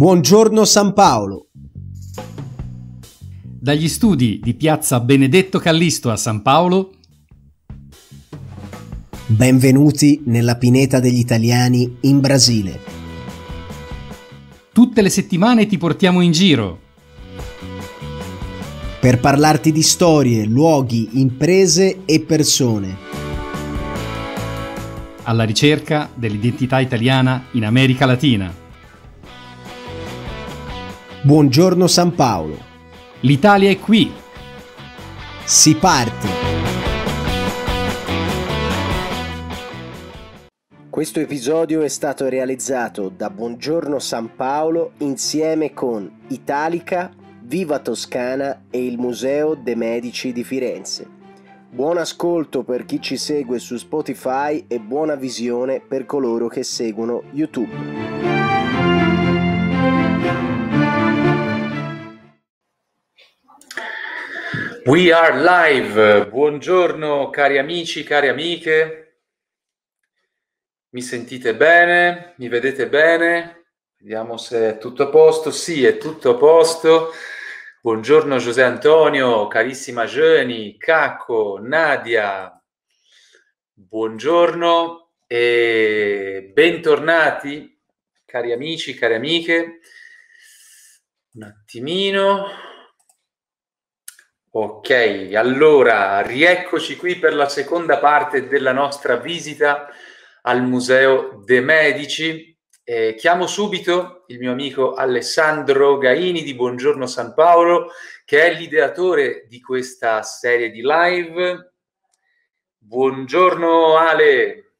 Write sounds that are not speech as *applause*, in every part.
Buongiorno San Paolo. Dagli studi di Piazza Benedetto Callisto a San Paolo. Benvenuti nella pineta degli italiani in Brasile. Tutte le settimane ti portiamo in giro. Per parlarti di storie, luoghi, imprese e persone. Alla ricerca dell'identità italiana in America Latina. Buongiorno San Paolo. L'Italia è qui. Si parte. Questo episodio è stato realizzato da Buongiorno San Paolo insieme con Italica, Viva Toscana e il Museo de Medici di Firenze. Buon ascolto per chi ci segue su Spotify e buona visione per coloro che seguono YouTube. We are live. Buongiorno cari amici, cari amiche. Mi sentite bene? Mi vedete bene? Vediamo se è tutto a posto. Sì, è tutto a posto. Buongiorno José Antonio, carissima Geni, Cacco, Nadia. Buongiorno e bentornati cari amici, cari amiche. Un attimino. Ok, allora rieccoci qui per la seconda parte della nostra visita al Museo De Medici. Eh, chiamo subito il mio amico Alessandro Gaini di Buongiorno San Paolo, che è l'ideatore di questa serie di live. Buongiorno Ale.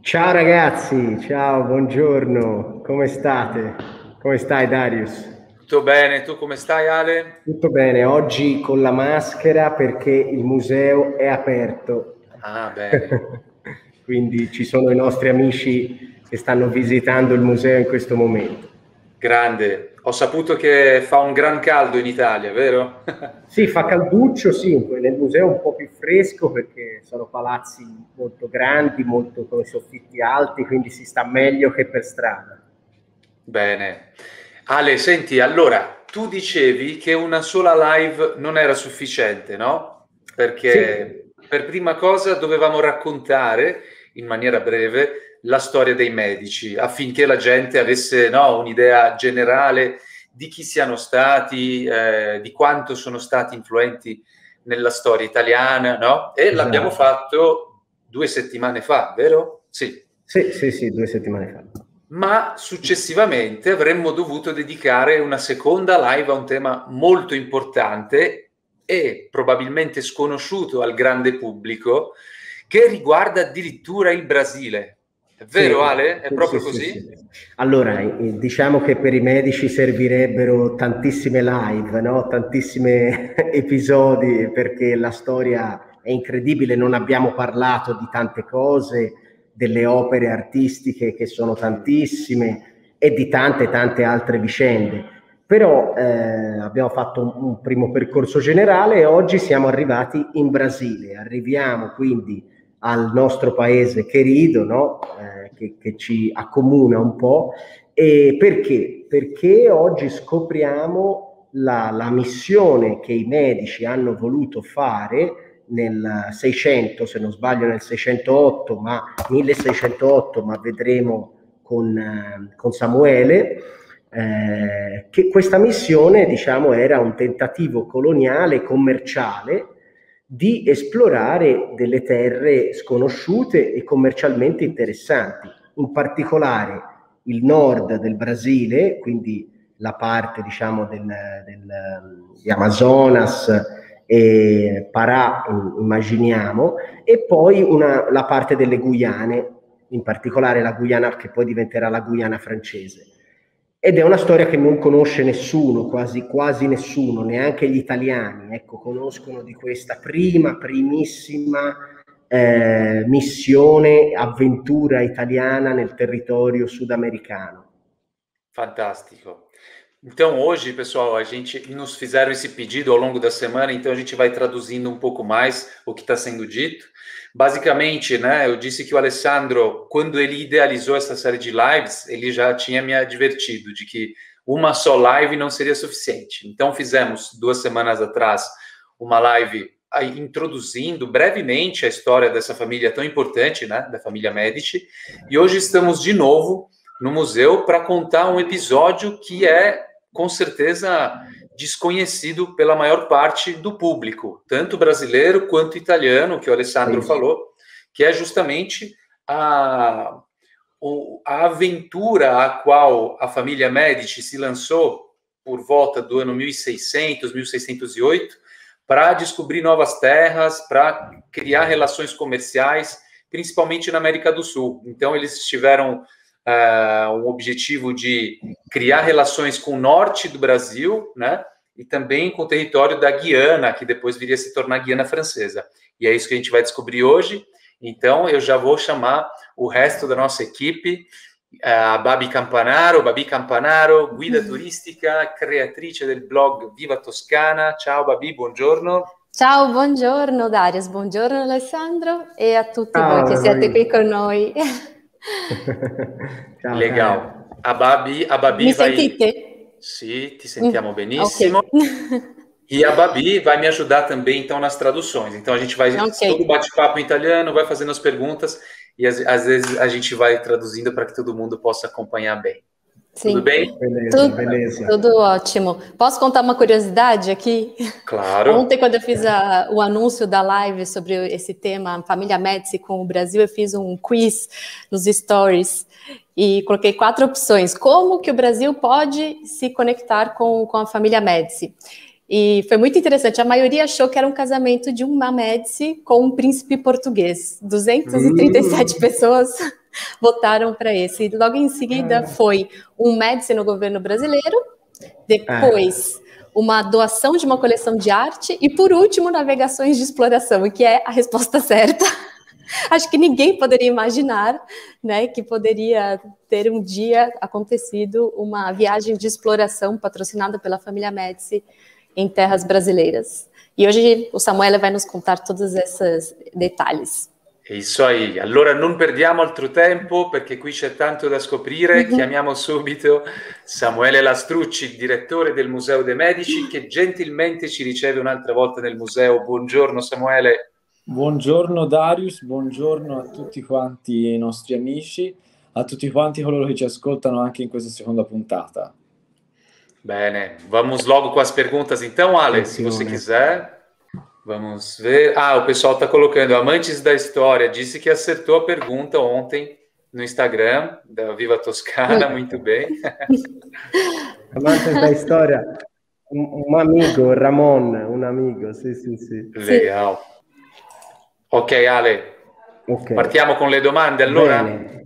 Ciao ragazzi, ciao, buongiorno, come state? Come stai Darius? Tutto bene, tu come stai Ale? Tutto bene, oggi con la maschera perché il museo è aperto. Ah, bene. *laughs* Quindi ci sono i nostri amici che stanno visitando il museo in questo momento. Grande, ho saputo che fa un gran caldo in Italia, vero? *laughs* sì, fa calduccio, sì, nel museo è un po' più fresco perché sono palazzi molto grandi, molto con i soffitti alti, quindi si sta meglio che per strada. Bene. Ale, senti, allora, tu dicevi che una sola live non era sufficiente, no? Perché sì. per prima cosa dovevamo raccontare in maniera breve la storia dei medici affinché la gente avesse no, un'idea generale di chi siano stati, eh, di quanto sono stati influenti nella storia italiana, no? E esatto. l'abbiamo fatto due settimane fa, vero? Sì. Sì, sì, sì, due settimane fa ma successivamente avremmo dovuto dedicare una seconda live a un tema molto importante e probabilmente sconosciuto al grande pubblico, che riguarda addirittura il Brasile. È vero sì, Ale? È sì, proprio sì, così? Allora, diciamo che per i medici servirebbero tantissime live, no? tantissimi *laughs* episodi, perché la storia è incredibile, non abbiamo parlato di tante cose, delle opere artistiche che sono tantissime e di tante tante altre vicende. Però eh, abbiamo fatto un, un, primo percorso generale e oggi siamo arrivati in Brasile. Arriviamo quindi al nostro paese querido, no? eh, che, che, ci accomuna un po'. E perché? Perché oggi scopriamo la, la missione che i medici hanno voluto fare nel 600, se non sbaglio nel 608, ma 1608, ma vedremo con, eh, con Samuele, eh, che questa missione diciamo era un tentativo coloniale commerciale di esplorare delle terre sconosciute e commercialmente interessanti, in particolare il nord del Brasile, quindi la parte diciamo del, del, di Amazonas, e Parà, immaginiamo, e poi una, la parte delle Guyane, in particolare la Guyana che poi diventerà la Guyana francese. Ed è una storia che non conosce nessuno, quasi, quasi nessuno, neanche gli italiani, ecco, conoscono di questa prima, primissima eh, missione, avventura italiana nel territorio sudamericano. Fantastico. Então, hoje, pessoal, a gente nos fizeram esse pedido ao longo da semana, então a gente vai traduzindo um pouco mais o que está sendo dito. Basicamente, né, eu disse que o Alessandro, quando ele idealizou essa série de lives, ele já tinha me advertido de que uma só live não seria suficiente. Então fizemos duas semanas atrás uma live introduzindo brevemente a história dessa família tão importante, né, da família Medici, e hoje estamos de novo no museu para contar um episódio que é com certeza desconhecido pela maior parte do público, tanto brasileiro quanto italiano, que o Alessandro Sim. falou, que é justamente a, a aventura a qual a família Medici se lançou por volta do ano 1600, 1608, para descobrir novas terras, para criar relações comerciais, principalmente na América do Sul. Então, eles tiveram uh, um objetivo de criar relações com o norte do Brasil, né? E também com o território da Guiana, que depois viria a se tornar Guiana Francesa. E é isso que a gente vai descobrir hoje. Então, eu já vou chamar o resto da nossa equipe, a Babi Campanaro, Babi Campanaro, guida mm. turistica, creatrice del blog Viva Toscana. Ciao Babi, buongiorno. Ciao, buongiorno Darius, buongiorno Alessandro e a tutti Ciao, voi che siete qui con noi. *laughs* *laughs* Ciao, Legal. A Babi, a Babi Mi vai... sentite? Sì, ti sentiamo benissimo. Okay. *laughs* E a Babi vai me ajudar também, então, nas traduções. Então, a gente vai, okay. todo bate-papo em italiano, vai fazendo as perguntas e às, às vezes a gente vai traduzindo para que todo mundo possa acompanhar bem. Sim. Tudo bem? Beleza, tudo, beleza. Tudo ótimo. Posso contar uma curiosidade aqui? Claro. Ontem, quando eu fiz a, o anúncio da live sobre esse tema, Família Médici com o Brasil, eu fiz um quiz nos stories e coloquei quatro opções. Como que o Brasil pode se conectar com, com a família Médici? E foi muito interessante. A maioria achou que era um casamento de uma Médici com um príncipe português. 237 uh. pessoas votaram para esse. E logo em seguida ah. foi um Médici no governo brasileiro, depois ah. uma doação de uma coleção de arte e por último navegações de exploração, que é a resposta *laughs* certa. Acho que ninguém poderia imaginar, né, que poderia ter um dia acontecido uma viagem de exploração patrocinada pela família Médici em terras brasileiras. E hoje o Samuele vai nos contar todos esses detalhes. È isso aí. Allora non perdiamo altro tempo perché qui c'è tanto da scoprire. Mm-hmm. Chiamiamo subito Samuele Lastrucci, direttore del Museo dei Medici, che gentilmente ci riceve un'altra volta nel museo. Buongiorno Samuele. Buongiorno Darius, buongiorno a tutti quanti i nostri amici, a tutti quanti coloro che ci ascoltano anche in questa seconda puntata. Bene, vamos logo com as perguntas então, Alex, se você quiser. Vamos ver. Ah, o pessoal está colocando. Amantes da História disse que acertou a pergunta ontem no Instagram da Viva Toscana. Muito bem. *laughs* Amantes da História. Um, um amigo, Ramon, um amigo, sì, sì, sì. Legal. Ok, Ale. Okay. Partiamo con le domande allora. Bene.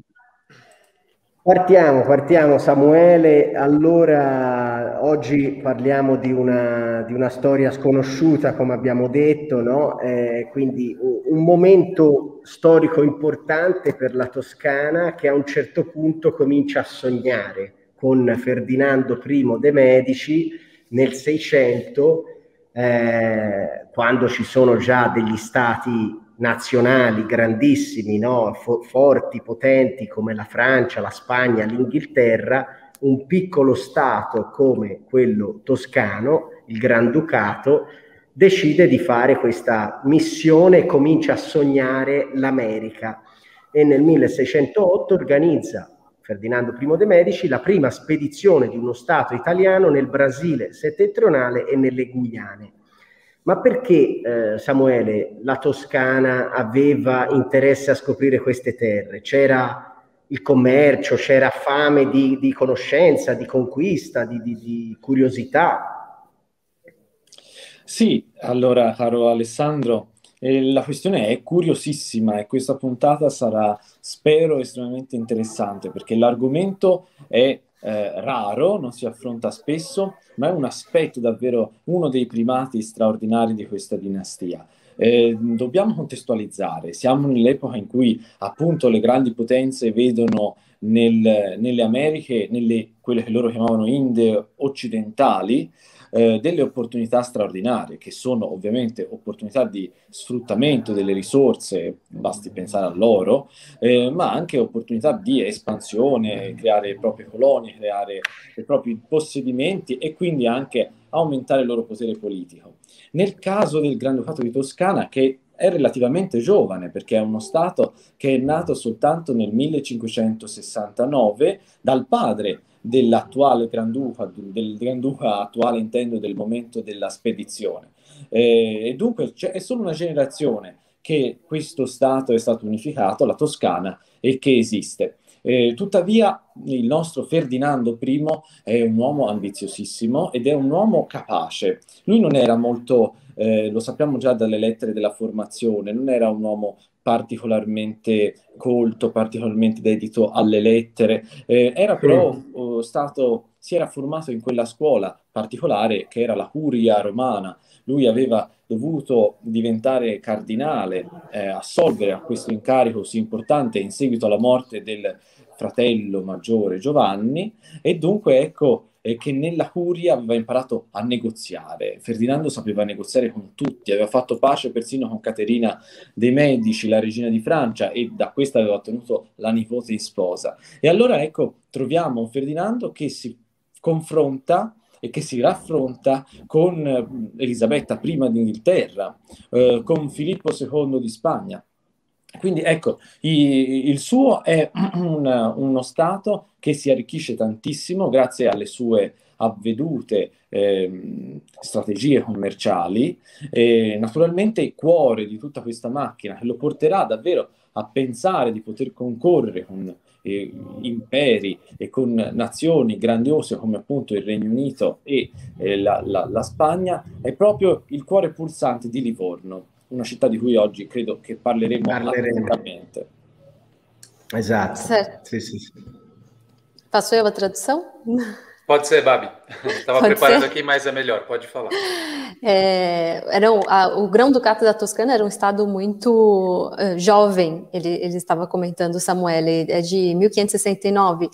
Partiamo, partiamo Samuele. Allora, oggi parliamo di una, di una storia sconosciuta, come abbiamo detto, no? Eh, quindi un, momento storico importante per la Toscana che a un certo punto comincia a sognare con Ferdinando I de' Medici nel 600, eh, quando ci sono già degli stati nazionali grandissimi, no? forti, potenti come la Francia, la Spagna, l'Inghilterra, un piccolo Stato come quello toscano, il Granducato, decide di fare questa missione e comincia a sognare l'America e nel 1608 organizza Ferdinando I de' Medici la prima spedizione di uno Stato italiano nel Brasile settentrionale e nelle Guyane. Ma perché eh, Samuele, la Toscana aveva interesse a scoprire queste terre? C'era il commercio, c'era fame di, di conoscenza, di conquista, di, di, di, curiosità? Sì, allora caro Alessandro, eh, la questione è curiosissima e questa puntata sarà, spero, estremamente interessante perché l'argomento è eh, raro, non si affronta spesso, ma è un aspetto davvero uno dei primati straordinari di questa dinastia. Eh, dobbiamo contestualizzare, siamo nell'epoca in cui appunto le grandi potenze vedono nel, nelle Americhe, nelle, quelle che loro chiamavano Indie occidentali, eh, delle opportunità straordinarie, che sono ovviamente opportunità di sfruttamento delle risorse, basti pensare all'oro, eh, ma anche opportunità di espansione, creare le proprie colonie, creare i propri possedimenti e quindi anche aumentare il loro potere politico. Nel caso del Granducato di Toscana, che è relativamente giovane perché è uno Stato che è nato soltanto nel 1569 dal padre dell'attuale Granduca, del Granduca attuale intendo del momento della spedizione. Eh, e dunque è solo una generazione che questo Stato è stato unificato, la Toscana, e che esiste. Eh, tuttavia il nostro Ferdinando I è un uomo ambiziosissimo ed è un uomo capace. Lui non era molto, eh, lo sappiamo già dalle lettere della formazione, non era un uomo particolarmente colto, particolarmente dedito alle lettere, eh, era però oh, stato, si era formato in quella scuola particolare che era la Curia romana. Lui aveva dovuto diventare cardinale, eh, assolvere a questo incarico così importante in seguito alla morte del fratello maggiore Giovanni. E dunque ecco eh, che nella curia aveva imparato a negoziare. Ferdinando sapeva negoziare con tutti, aveva fatto pace persino con Caterina dei Medici, la regina di Francia, e da questa aveva ottenuto la nipote in sposa. E allora ecco, troviamo un Ferdinando che si confronta e che si raffronta con eh, Elisabetta I d'Inghilterra, eh, con Filippo II di Spagna, quindi ecco, i, il suo è *clears throat* un, uno Stato che si arricchisce tantissimo grazie alle sue avvedute eh, strategie commerciali. E naturalmente il cuore di tutta questa macchina che lo porterà davvero a pensare di poter concorrere con eh, imperi e con nazioni grandiose come appunto il Regno Unito e eh, la, la, la Spagna è proprio il cuore pulsante di Livorno una città di cui oggi credo che parleremo, parleremo. Esatto. Certo. Sì, sì, sì. Faço eu a tradução? Pode ser, Babi. Estava preparando ser? aqui, mas é melhor, pode falar. É, era a, o Grão-Ducato da Toscana era um estado muito uh, jovem, ele, ele estava comentando, Samuel, é de 1569.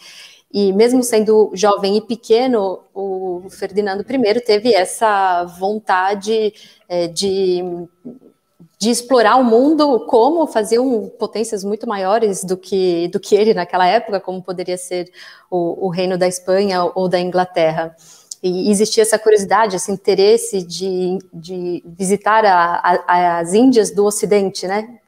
E mesmo sendo jovem e pequeno, o Ferdinando I teve essa vontade é, de de explorar o mundo como faziam potências muito maiores do que, do que ele naquela época, como poderia ser o, o reino da Espanha ou da Inglaterra. E existia essa curiosidade, esse interesse de, de visitar a, a, as Índias do Ocidente, né?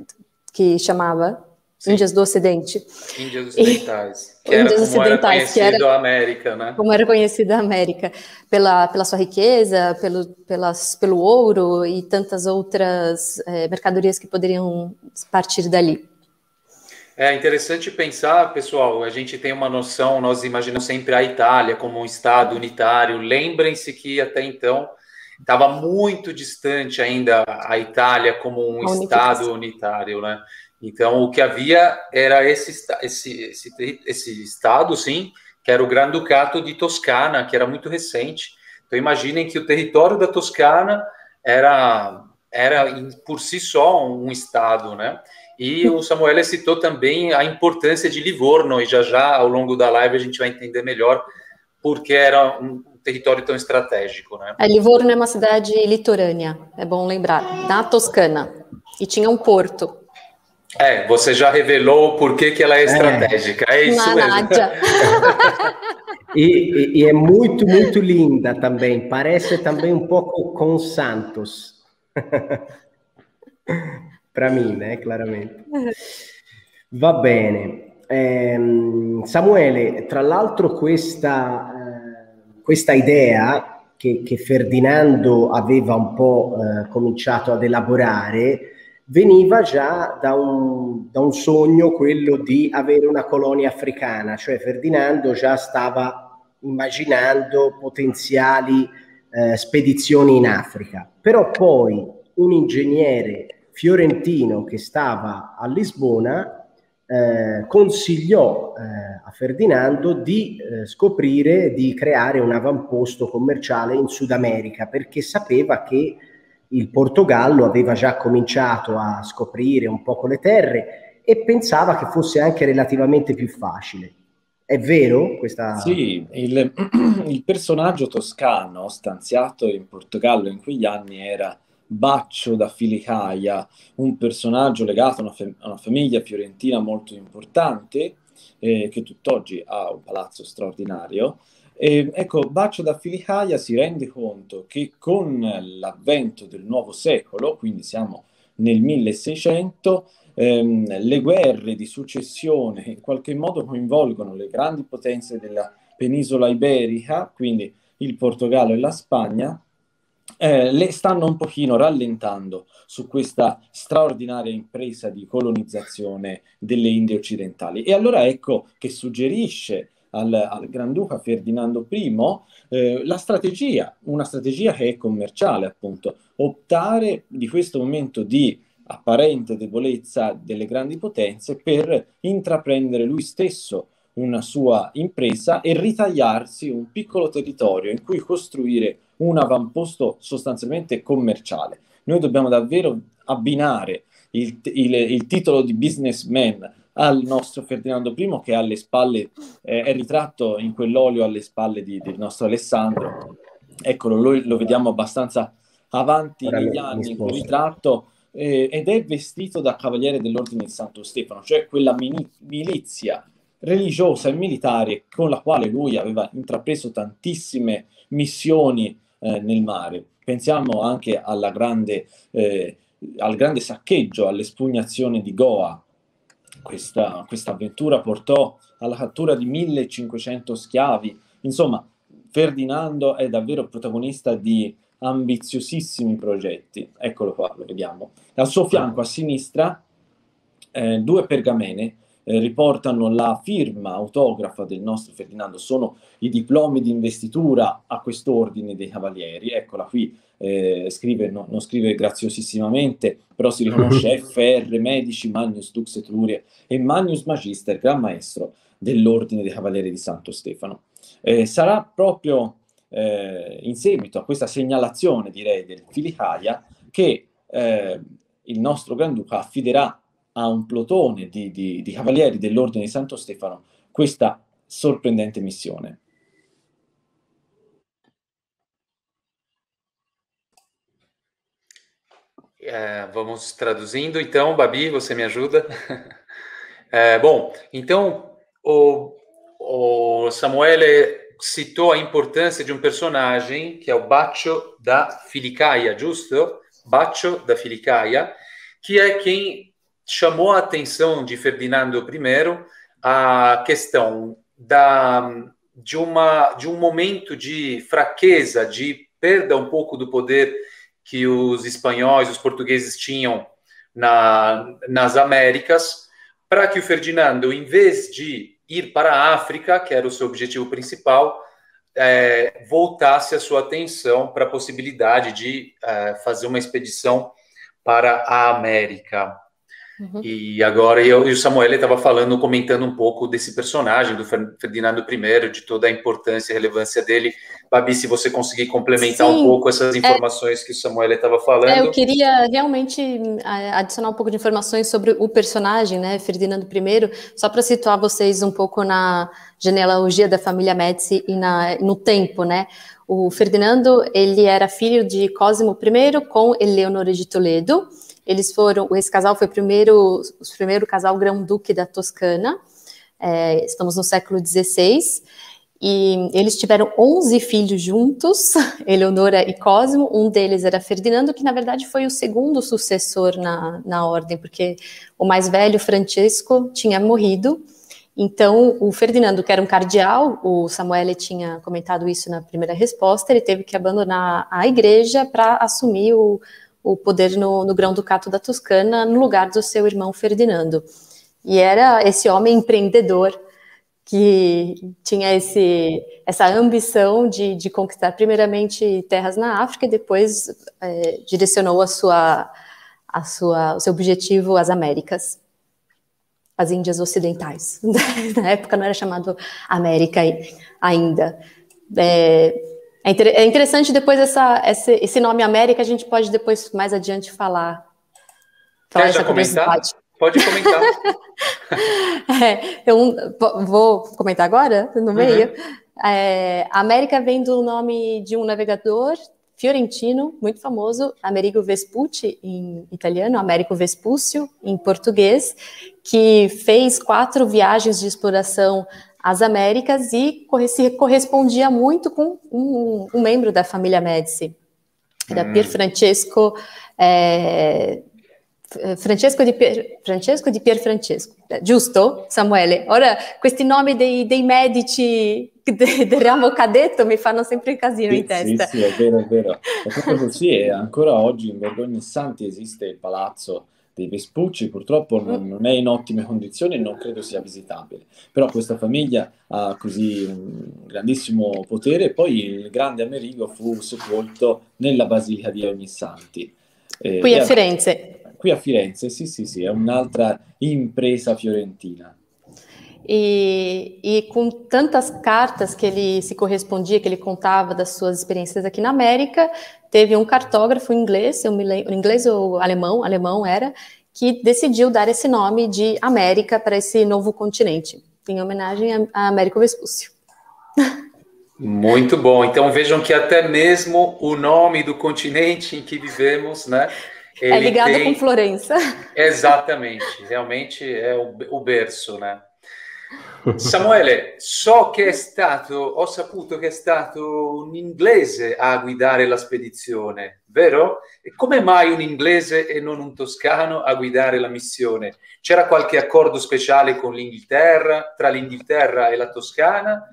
Que chamava. Sim. Índias do Ocidente. Índias Ocidentais. Que Índias era como Ocidentais, era conhecido a América, né? Como era conhecida a América, pela, pela sua riqueza, pelo, pelas, pelo ouro e tantas outras é, mercadorias que poderiam partir dali. É interessante pensar, pessoal, a gente tem uma noção, nós imaginamos sempre a Itália como um Estado unitário. Lembrem-se que até então estava muito distante ainda a Itália como um Estado unitário, né? Então, o que havia era esse, esse, esse, esse estado, sim, que era o Grande Ducato de Toscana, que era muito recente. Então, imaginem que o território da Toscana era, era por si só um estado, né? E o Samuel citou também a importância de Livorno, e já já, ao longo da live, a gente vai entender melhor porque era um território tão estratégico, né? Livorno é uma cidade litorânea, é bom lembrar, na Toscana, e tinha um porto. É, você já revelou por que, que ela é estratégica. É, é isso mesmo. *laughs* e, e, é muito, muito linda também. Parece também um pouco com Santos. *laughs* Para mim, né? Claramente. Va bene. Eh, Samuele, tra l'altro questa, eh, questa idea che, che, Ferdinando aveva un po' eh, cominciato ad elaborare veniva già da un, da un, sogno quello di avere una colonia africana, cioè Ferdinando già stava immaginando potenziali eh, spedizioni in Africa, però poi un ingegnere fiorentino che stava a Lisbona eh, consigliò eh, a Ferdinando di eh, scoprire di creare un avamposto commerciale in Sud America perché sapeva che il Portogallo aveva già cominciato a scoprire un poco le terre e pensava che fosse anche relativamente più facile. È vero questa... Sì, il, *clears throat* il, personaggio toscano stanziato in Portogallo in quegli anni era Baccio da Filicaia, un personaggio legato a una, fam- a una famiglia fiorentina molto importante, eh, che tutt'oggi ha un palazzo straordinario. E, ecco, Baccio da Filicaia si rende conto che con l'avvento del nuovo secolo, quindi siamo nel 1600, ehm, le guerre di successione in qualche modo coinvolgono le grandi potenze della penisola iberica, quindi il Portogallo e la Spagna, eh, le stanno un pochino rallentando su questa straordinaria impresa di colonizzazione delle Indie occidentali. E allora ecco che suggerisce al, al Granduca Ferdinando I eh, la strategia, una strategia che è commerciale appunto, optare di questo momento di apparente debolezza delle grandi potenze per intraprendere lui stesso una sua impresa e ritagliarsi un piccolo territorio in cui costruire un avamposto sostanzialmente commerciale. Noi dobbiamo davvero abbinare il, il, il titolo di businessman al nostro Ferdinando I che alle spalle eh, è ritratto in quell'olio alle spalle di, del nostro Alessandro. Eccolo, lo, lo vediamo abbastanza avanti Ora negli anni in quel ritratto eh, ed è vestito da cavaliere dell'Ordine di Santo Stefano, cioè quella mini- milizia religiosa e militare con la quale lui aveva intrapreso tantissime missioni eh, nel mare. Pensiamo anche grande, eh, al grande saccheggio, all'espugnazione di Goa. Questa, questa avventura portò alla cattura di 1500 schiavi. Insomma, Ferdinando è davvero protagonista di ambiziosissimi progetti. Eccolo qua, lo vediamo. Al suo fianco, a sinistra, eh, due pergamene eh, riportano la firma autografa del nostro Ferdinando, sono i diplomi di investitura a quest'ordine dei cavalieri. Eccola qui, eh, scrive, no, non scrive graziosissimamente, però si *laughs* riconosce FR, Medici, Magnus Dux Etruria e Magnus Magister, Gran Maestro dell'ordine dei cavalieri di Santo Stefano. Eh, sarà proprio eh, in seguito a questa segnalazione, direi, del Filicaia, che eh, il nostro Granduca affiderà a un plotone di, di, di cavalieri dell'Ordine di Santo Stefano questa sorprendente missione. É, vamos traduzindo, então, Babi, você me ajuda? *laughs* É, bom, então, o, o Samuele citou a importância de um personagem que é o Baccio da Filicaia, giusto? Baccio da Filicaia, que é quem chamou a atenção de Ferdinando I a questão da, de, uma, de um momento de fraqueza, de perda um pouco do poder que os espanhóis, os portugueses tinham na, nas Américas, para que o Ferdinando, em vez de ir para a África, que era o seu objetivo principal, é, voltasse a sua atenção para a possibilidade de é, fazer uma expedição para a América. Uhum. E agora eu e o Samuel estava falando, comentando um pouco desse personagem do Ferdinando I, de toda a importância e relevância dele. Babi, se você conseguir complementar Sim, um pouco essas é. informações é, que o Samuel estava falando. É, eu queria realmente adicionar um pouco de informações sobre o personagem, né, Ferdinando I, só para situar vocês um pouco na genealogia da família Médici e na, no tempo, né. O Ferdinando, ele era filho de Cosimo I com Eleonora de Toledo, eles foram, esse casal foi o primeiro, o primeiro casal grão-duque da Toscana. É, estamos no século XVI. E eles tiveram 11 filhos juntos, *laughs* Eleonora e Cosimo. Um deles era Ferdinando, que na verdade foi o segundo sucessor na, na ordem, porque o mais velho, Francisco, tinha morrido. Então, o Ferdinando, que era um cardeal, o Samuele tinha comentado isso na primeira resposta, ele teve que abandonar a igreja para assumir o, o poder no, no Grão-Ducato da Toscana no lugar do seu irmão Ferdinando. E era esse homem empreendedor que tinha esse, essa ambição de, de conquistar primeiramente terras na África e depois é, direcionou a sua, a sua, o seu objetivo às Américas, as Índias Ocidentais. *laughs* na época não era chamado América ainda. É, é, é interessante depois essa, esse, nome América, a gente pode depois mais adiante falar. falar Quer já comentar? Pode comentar. *laughs* é, eu vou comentar agora, no meio. Uhum. É, América vem do nome de um navegador fiorentino muito famoso, Amerigo Vespucci em italiano, Américo Vespúcio em português, que fez quatro viagens de exploração às Américas e se correspondia muito com um, um membro da família Médici. Era hum. Pier Francesco é, Francesco di, Pier, Francesco di Pier Francesco, giusto Samuele? Ora questi nomi dei, dei medici *laughs* de, del ramo cadetto mi fanno sempre casino sì, in testa. Sì, sì, è vero, è vero. È proprio così e *laughs* ancora oggi in Borgogna Santi esiste il palazzo dei Vespucci, purtroppo non, mm. non, è in ottime condizioni e non credo sia visitabile. Però questa famiglia ha così un grandissimo potere poi il grande Amerigo fu sepolto nella Basilica di Ognissanti. Eh, Qui a Firenze qui a Firenze, sì, sì, sì, è un'altra impresa fiorentina. E, e, com tantas cartas que ele se correspondia, que ele contava das suas experiências aqui na América, teve um cartógrafo inglês, eu me lembro, inglês ou alemão, alemão era, que decidiu dar esse nome de América para esse novo continente, em homenagem a Américo Vespúcio. Muito bom. Então vejam que até mesmo o nome do continente em que vivemos, né, é ligado tem... com Florença. Exatamente, realmente é o, o berço, né? Samuele, so che è stato, ho saputo che è stato un inglese a guidare la spedizione, vero? E come mai un inglese e non un toscano a guidare la missione? C'era qualche accordo speciale con l'Inghilterra, tra l'Inghilterra e la Toscana?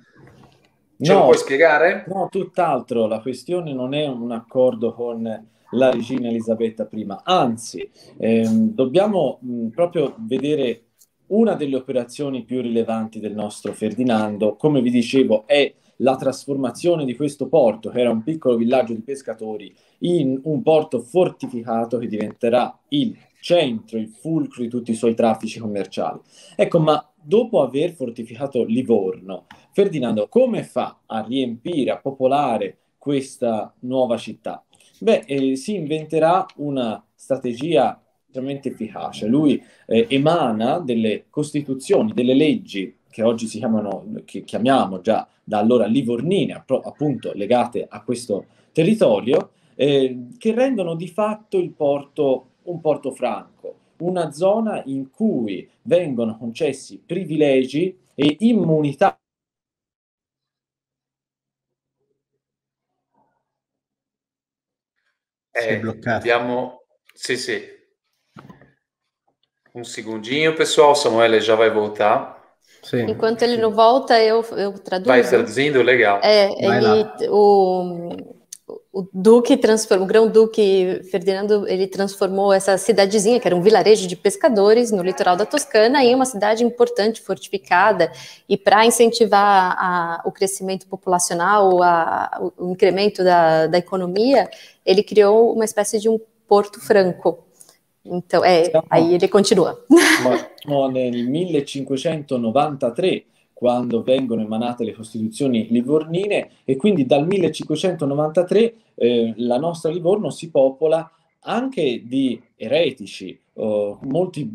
Ce no, lo puoi spiegare? No, tutt'altro. La questione non è un accordo con la regina Elisabetta I. Anzi, ehm, dobbiamo mh, proprio vedere una delle operazioni più rilevanti del nostro Ferdinando, come vi dicevo, è la trasformazione di questo porto, che era un piccolo villaggio di pescatori, in un porto fortificato che diventerà il centro, il fulcro di tutti i suoi traffici commerciali. Ecco, ma dopo aver fortificato Livorno, Ferdinando come fa a riempire, a popolare questa nuova città? Beh, eh, si inventerà una strategia estremamente efficace. Lui eh, emana delle costituzioni, delle leggi che oggi si chiamano, che chiamiamo già da allora livornine, appunto legate a questo territorio, eh, che rendono di fatto il porto un porto franco, una zona in cui vengono concessi privilegi e immunità Eh, bloccato. Abbiamo... Sì, sì. Um segundinho, pessoal. Samuel já vai voltar. Sim. Enquanto ele não volta, eu, eu traduzo. Vai traduzindo? Legal. É, ele, o, o Duque transformou, o Grão-Duque Ferdinando, ele transformou essa cidadezinha, que era um vilarejo de pescadores no litoral da Toscana, em uma cidade importante, fortificada, e para incentivar a, o crescimento populacional, a, o, o incremento da, da economia, ele criou uma espécie de um porto franco. Então, é, siamo, aí ele continua. *laughs* Siamo nel 1593, quando vengono emanate le Costituzioni livornine e quindi dal 1593 eh, la nostra Livorno si popola anche di eretici, oh, molti,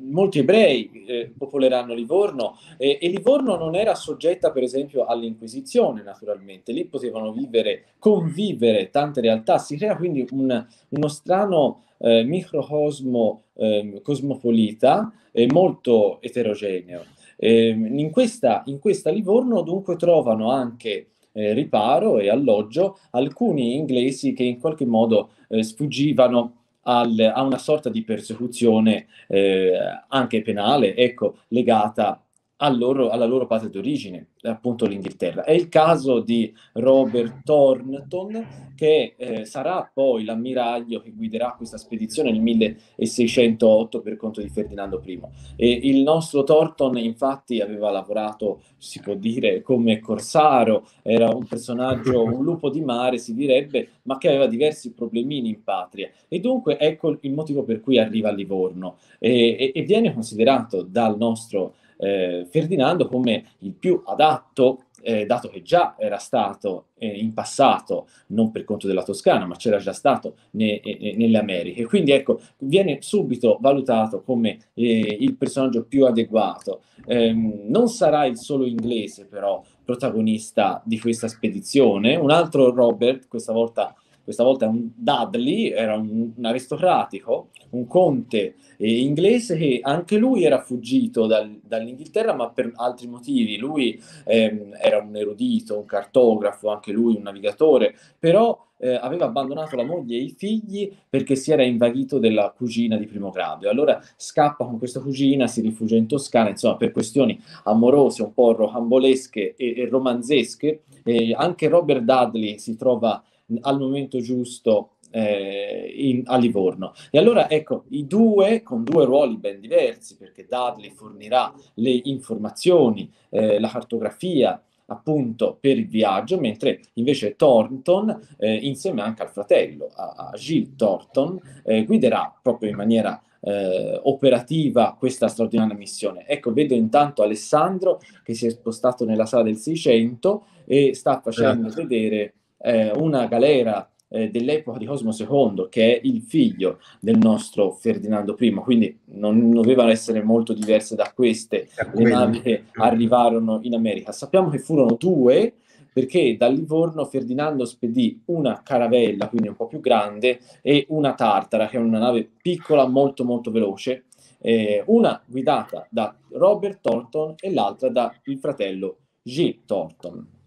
molti, ebrei eh, popoleranno Livorno eh, e Livorno non era soggetta per esempio all'Inquisizione naturalmente, lì potevano vivere, convivere tante realtà, si crea quindi un, uno strano eh, microcosmo ehm, cosmopolita e molto eterogeneo. Eh, in, questa, in, questa, Livorno dunque trovano anche eh, riparo e alloggio alcuni inglesi che in qualche modo eh, sfuggivano al, a una sorta di persecuzione eh, anche penale, ecco, legata loro, alla loro patria d'origine, appunto l'Inghilterra. È il caso di Robert Thornton, che eh, sarà poi l'ammiraglio che guiderà questa spedizione nel 1608 per conto di Ferdinando I. E il nostro Thornton infatti aveva lavorato, si può dire, come corsaro, era un personaggio, un lupo di mare si direbbe, ma che aveva diversi problemini in patria. E dunque ecco il motivo per cui arriva a Livorno e, e, e viene considerato dal nostro eh, Ferdinando come il più adatto eh, dato che già era stato eh, in passato, non per conto della Toscana, ma c'era già stato ne, ne, nelle Americhe. Quindi ecco, viene subito valutato come eh, il personaggio più adeguato. Ehm, non sarà il solo inglese, però, protagonista di questa spedizione. Un altro Robert, questa volta questa volta è un Dudley, era un, un aristocratico, un conte eh, inglese che anche lui era fuggito dal, dall'Inghilterra, ma per altri motivi. Lui ehm, era un erudito, un cartografo, anche lui un navigatore, però eh, aveva abbandonato la moglie e i figli perché si era invaghito della cugina di primo grado. Allora scappa con questa cugina, si rifugia in Toscana, insomma, per questioni amorose, un po' rocambolesche e, e romanzesche. Eh, anche Robert Dudley si trova al momento giusto eh, in, a Livorno. E allora ecco, i due con due ruoli ben diversi, perché Dudley fornirà le informazioni, eh, la cartografia appunto per il viaggio, mentre invece Thornton, eh, insieme anche al fratello, a, a Gilles Thornton, eh, guiderà proprio in maniera eh, operativa questa straordinaria missione. Ecco, vedo intanto Alessandro che si è spostato nella sala del 600 e sta facendo certo. vedere eh, una galera eh, dell'epoca di Cosmo II, che è il figlio del nostro Ferdinando I, quindi non dovevano essere molto diverse da queste le navi che arrivarono in America. Sappiamo che furono due, perché da Livorno Ferdinando spedì una caravella, quindi un po' più grande, e una tartara, che è una nave piccola, molto molto veloce, eh, una guidata da Robert Thornton e l'altra da il fratello G. Thornton.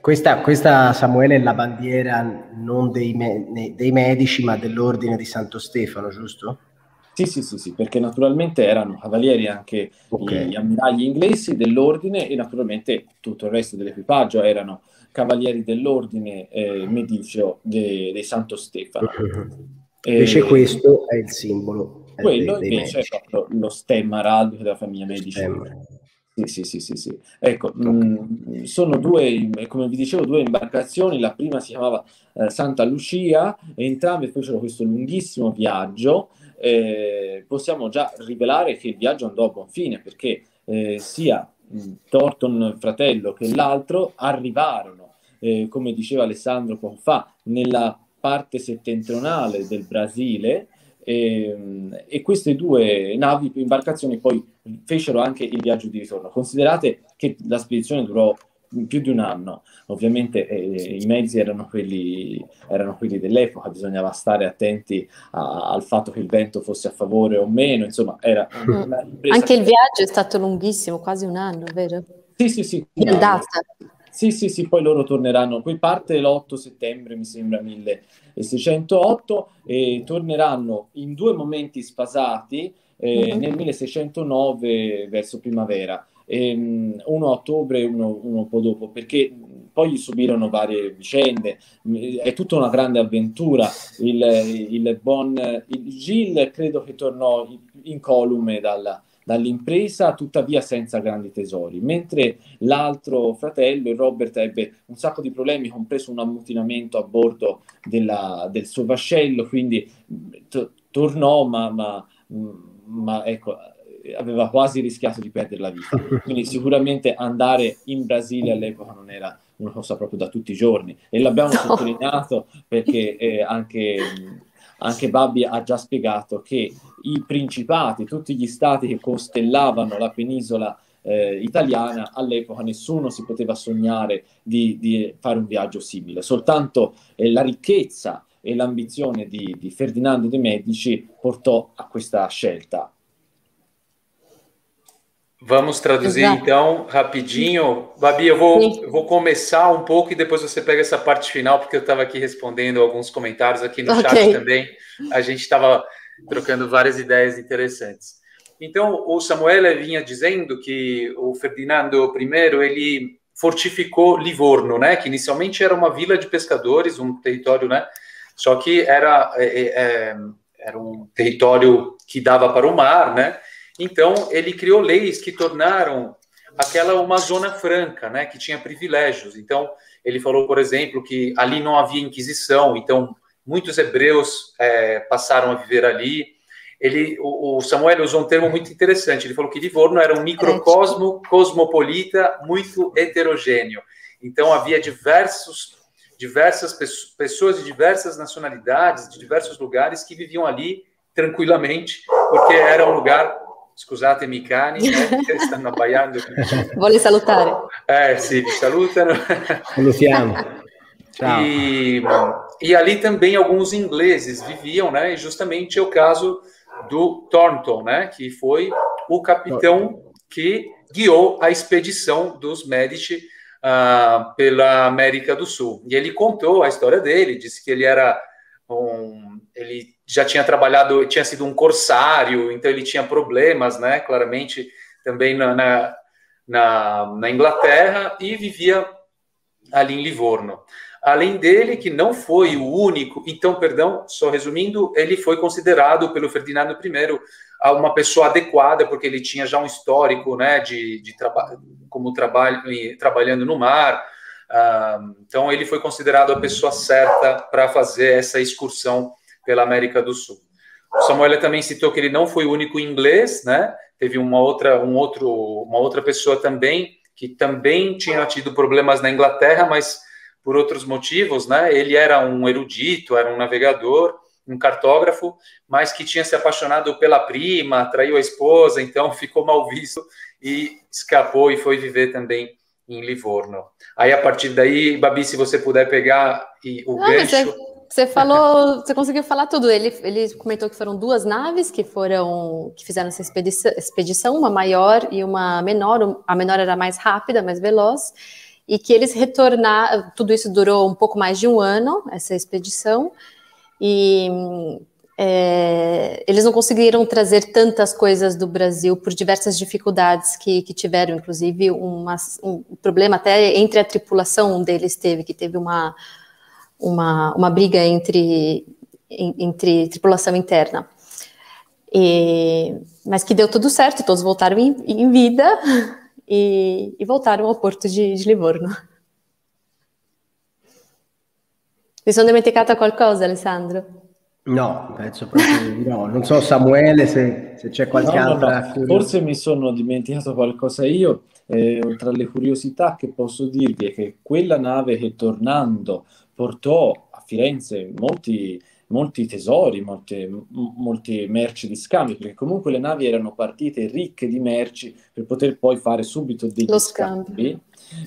Questa, questa, Samuele è la bandiera non dei, me, dei, medici ma dell'ordine di Santo Stefano, giusto? Sì, sì, sì, sì, perché naturalmente erano cavalieri anche okay. gli ammiragli inglesi dell'ordine e naturalmente tutto il resto dell'equipaggio erano cavalieri dell'ordine eh, medicio de, de Santo Stefano. Uh-huh. *laughs* Invece eh, questo è il simbolo. Quello dei, dei invece medici. è proprio lo stemma araldico della famiglia Medici. Sì, sì, sì, sì, sì. Ecco, mh, mm, sono due, come vi dicevo, due imbarcazioni. La prima si chiamava eh, Santa Lucia, e entrambe fecero questo lunghissimo viaggio. Eh, possiamo già rivelare che il viaggio andò a buon fine perché eh, sia mh, Thornton fratello che l'altro arrivarono, eh, come diceva Alessandro poco fa, nella parte settentrionale del Brasile e, ehm, e, queste due navi, imbarcazioni, poi fecero anche il viaggio di ritorno. Considerate che la spedizione durò più di un anno, ovviamente eh, i mezzi erano quelli, erano quelli, dell'epoca, bisognava stare attenti a, al fatto che il vento fosse a favore o meno, insomma era mm. Anche il viaggio è stato lunghissimo, quasi un anno, vero? Sì, sì, sì. Di andata. Sì, sì, sì, poi loro torneranno, qui parte l'8 settembre, mi sembra 1608, e torneranno in due momenti sfasati eh, mm-hmm. nel 1609 verso primavera, ehm, uno a ottobre e uno, uno un po' dopo, perché poi subirono varie vicende, è tutta una grande avventura. Il, il buon il Gilles credo che tornò incolume dalla dall'impresa, tuttavia senza grandi tesori, mentre l'altro fratello, il Robert, ebbe un sacco di problemi, compreso un ammutinamento a bordo della, del suo vascello, quindi t- tornò, ma, ma, ma ecco, aveva quasi rischiato di perdere la vita. *laughs* Quindi sicuramente andare in Brasile all'epoca non era una cosa proprio da tutti i giorni e l'abbiamo no. sottolineato perché eh, anche anche Babbi ha già spiegato che i principati, tutti gli stati che costellavano la penisola eh, italiana, all'epoca nessuno si poteva sognare di, di fare un viaggio simile, soltanto eh, la ricchezza e l'ambizione di, di Ferdinando de' Medici portò a questa scelta. Vamos traduzir Exato. então rapidinho. Babi, eu vou, eu vou começar um pouco e depois você pega essa parte final, porque eu estava aqui respondendo alguns comentários aqui no okay. chat também. A gente estava trocando várias ideias interessantes. Então, o Samuel vinha dizendo que o Ferdinando I ele fortificou Livorno, né? Que inicialmente era uma vila de pescadores, um território, né? Só que era, é, é, era um território que dava para o mar, né? Então, ele criou leis que tornaram aquela uma zona franca, né, que tinha privilégios. Então, ele falou, por exemplo, que ali não havia inquisição, então muitos hebreus é, passaram a viver ali. ele, o, o Samuel usou um termo muito interessante. Ele falou que Livorno era um microcosmo cosmopolita muito heterogêneo. Então havia diversos, diversas pessoas de diversas nacionalidades, de diversos lugares que viviam ali tranquilamente, porque era um lugar Scusatemi cani, *laughs* eh, stanno abbaiando. Vuole salutare. Eh sì, vi salutano. Salutiamo. *laughs* Ciao. E, e ali também alguns ingleses viviam, né? E justamente é o caso do Thornton, né, que foi o capitão que guiou a expedição dos Medici uh, pela América do Sul. E ele contou a história dele, disse que ele era um, ele já tinha trabalhado, tinha sido um corsário, então ele tinha problemas, né, claramente também na, na, na, na Inglaterra e vivia ali em Livorno. Além dele, que não foi o único, então, perdão, só resumindo, ele foi considerado pelo Ferdinando I uma pessoa adequada, porque ele tinha já um histórico né, de, de trabalho como trabalho, trabalhando no mar. Uh, então, ele foi considerado a pessoa certa para fazer essa excursão pela América do Sul. O Samuel também citou que ele não foi o único inglês, né? Teve uma outra, um outro, uma outra pessoa também que também tinha tido problemas na Inglaterra, mas por outros motivos, né? Ele era um erudito, era um navegador, um cartógrafo, mas que tinha se apaixonado pela prima, traiu a esposa, então *laughs* ficou mal visto e escapou e foi viver também em Livorno. Aí a partir daí, Babi, se você puder pegar e o Não, gancho. Você falou, *laughs* você conseguiu falar tudo. Ele, ele comentou que foram duas naves que foram que fizeram essa expedição, expedição, uma maior e uma menor. A menor era mais rápida, mais veloz e que eles retornaram. Tudo isso durou um pouco mais de um ano, essa expedição, e é, eles não conseguiram trazer tantas coisas do Brasil por diversas dificuldades que, que tiveram, inclusive uma, um problema até entre a tripulação um deles teve, que teve uma, uma, uma briga entre, entre tripulação interna. E, mas que deu tudo certo, todos voltaram em, em vida, *laughs* e, e voltaram ao porto di, di Livorno. Mi sono dimenticata qualcosa, Alessandro? No, penso proprio di no. Non so, Samuele, se, se c'è qualche no, altra. No, no. Forse mi sono dimenticato qualcosa io. Eh, tra le curiosità che posso dirvi è che quella nave che tornando portò a Firenze molti molti tesori, molte, molte merci di scambio, perché comunque le navi erano partite ricche di merci per poter poi fare subito degli Lo scambi.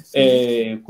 Sì. Eh,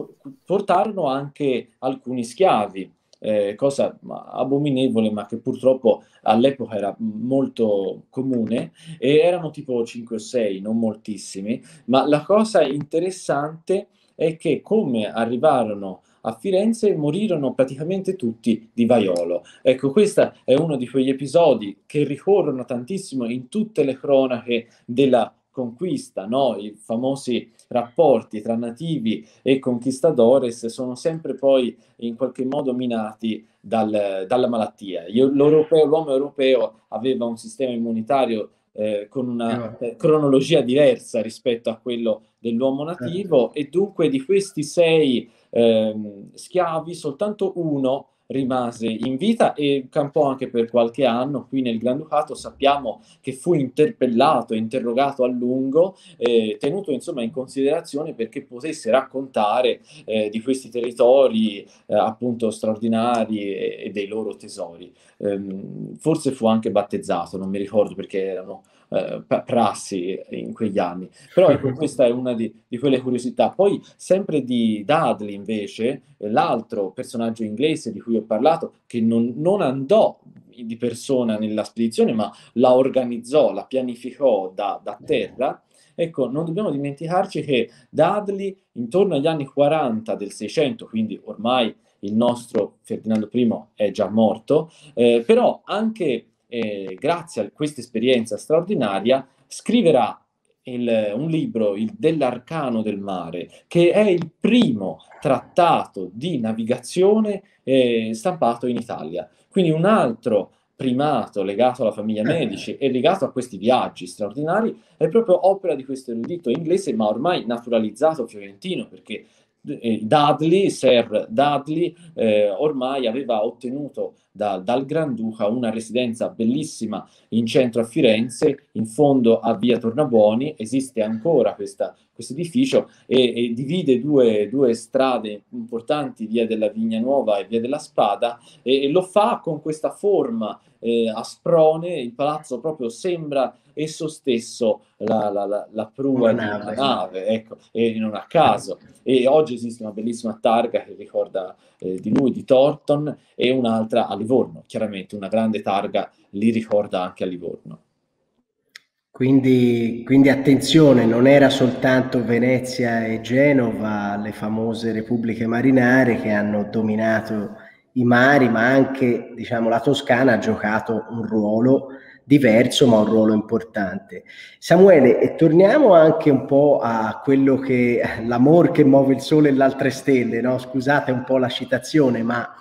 portarono anche alcuni schiavi, eh, cosa abominevole ma che purtroppo all'epoca era molto comune e erano tipo 5 o 6, non moltissimi, ma la cosa interessante è che come arrivarono a Firenze morirono praticamente tutti di vaiolo. Ecco, questo è uno di quegli episodi che ricorrono tantissimo in tutte le cronache della conquista, no? i famosi rapporti tra nativi e conquistadores sono sempre poi in qualche modo minati dal, dalla malattia. Io, l'uomo europeo aveva un sistema immunitario eh, con una eh, cronologia diversa rispetto a quello dell'uomo nativo eh. e dunque di questi sei ehm, schiavi soltanto uno rimase in vita e campò anche per qualche anno qui nel Granducato. Sappiamo che fu interpellato interrogato a lungo, eh, tenuto insomma in considerazione perché potesse raccontare eh, di questi territori eh, appunto straordinari e, e, dei loro tesori. Ehm, forse fu anche battezzato, non mi ricordo perché erano eh, prassi in quegli anni. Però ecco, *laughs* questa è una di, di, quelle curiosità. Poi, sempre di Dudley, invece, l'altro personaggio inglese di cui ho parlato, che non, non andò di persona nella spedizione, ma la organizzò, la pianificò da, da terra, Ecco, non dobbiamo dimenticarci che Dudley, intorno agli anni 40 del 600, quindi ormai il nostro Ferdinando I è già morto, eh, però anche eh, grazie a questa esperienza straordinaria, scriverà il, un libro, il Dell'Arcano del Mare, che è il primo trattato di navigazione eh, stampato in Italia. Quindi un altro primato legato alla famiglia Medici e legato a questi viaggi straordinari è proprio opera di questo erudito inglese, ma ormai naturalizzato fiorentino, perché Dudley, Sir Dudley, eh, ormai aveva ottenuto da, dal Granduca una residenza bellissima in centro a Firenze, in fondo a via Tornabuoni, esiste ancora questo edificio e, e divide due, due, strade importanti, via della Vigna Nuova e via della Spada, e, e lo fa con questa forma eh, a sprone, il palazzo proprio sembra esso stesso la, la, la, la prua di una nave, ecco, e non a caso. E oggi esiste una bellissima targa che ricorda eh, di lui, di Thornton, e un'altra a Livorno. Chiaramente una grande targa li ricorda anche a Livorno. Quindi, quindi, attenzione, non era soltanto Venezia e Genova, le famose repubbliche marinare che hanno dominato i mari, ma anche diciamo, la Toscana ha giocato un ruolo diverso, ma un ruolo importante. Samuele, e torniamo anche un po' a quello che l'amor che muove il sole e le altre stelle, no? scusate un po' la citazione, ma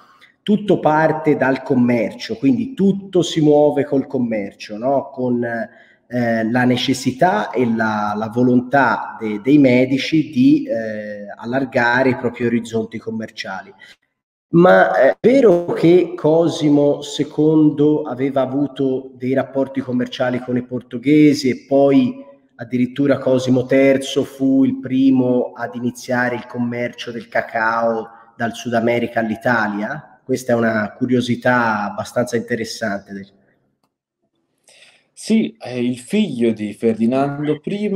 tutto parte dal commercio, quindi tutto si muove col commercio, no? con eh, la necessità e la, la volontà de, dei medici di eh, allargare i propri orizzonti commerciali. Ma è vero che Cosimo II aveva avuto dei rapporti commerciali con i portoghesi e poi addirittura Cosimo III fu il primo ad iniziare il commercio del cacao dal Sud America all'Italia? Questa è una curiosità abbastanza interessante. Sì, è il figlio di Ferdinando I,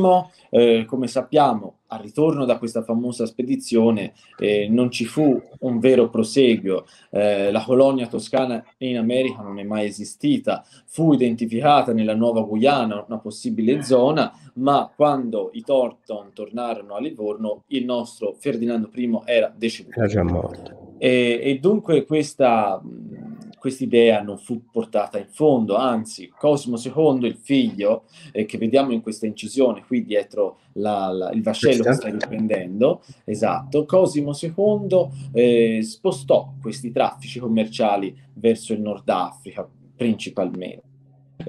eh, come sappiamo, al ritorno da questa famosa spedizione eh, non ci fu un vero proseguio, eh, la colonia toscana in America non è mai esistita, fu identificata nella Nuova Guyana una possibile zona, ma quando i Thornton tornarono a Livorno il nostro Ferdinando I era deceduto. Era già morto. E, e dunque questa questa idea non fu portata in fondo, anzi Cosimo II, il figlio, eh, che vediamo in questa incisione qui dietro la, la, il vascello che sta riprendendo, esatto, Cosimo II eh, spostò questi traffici commerciali verso il Nord Africa principalmente.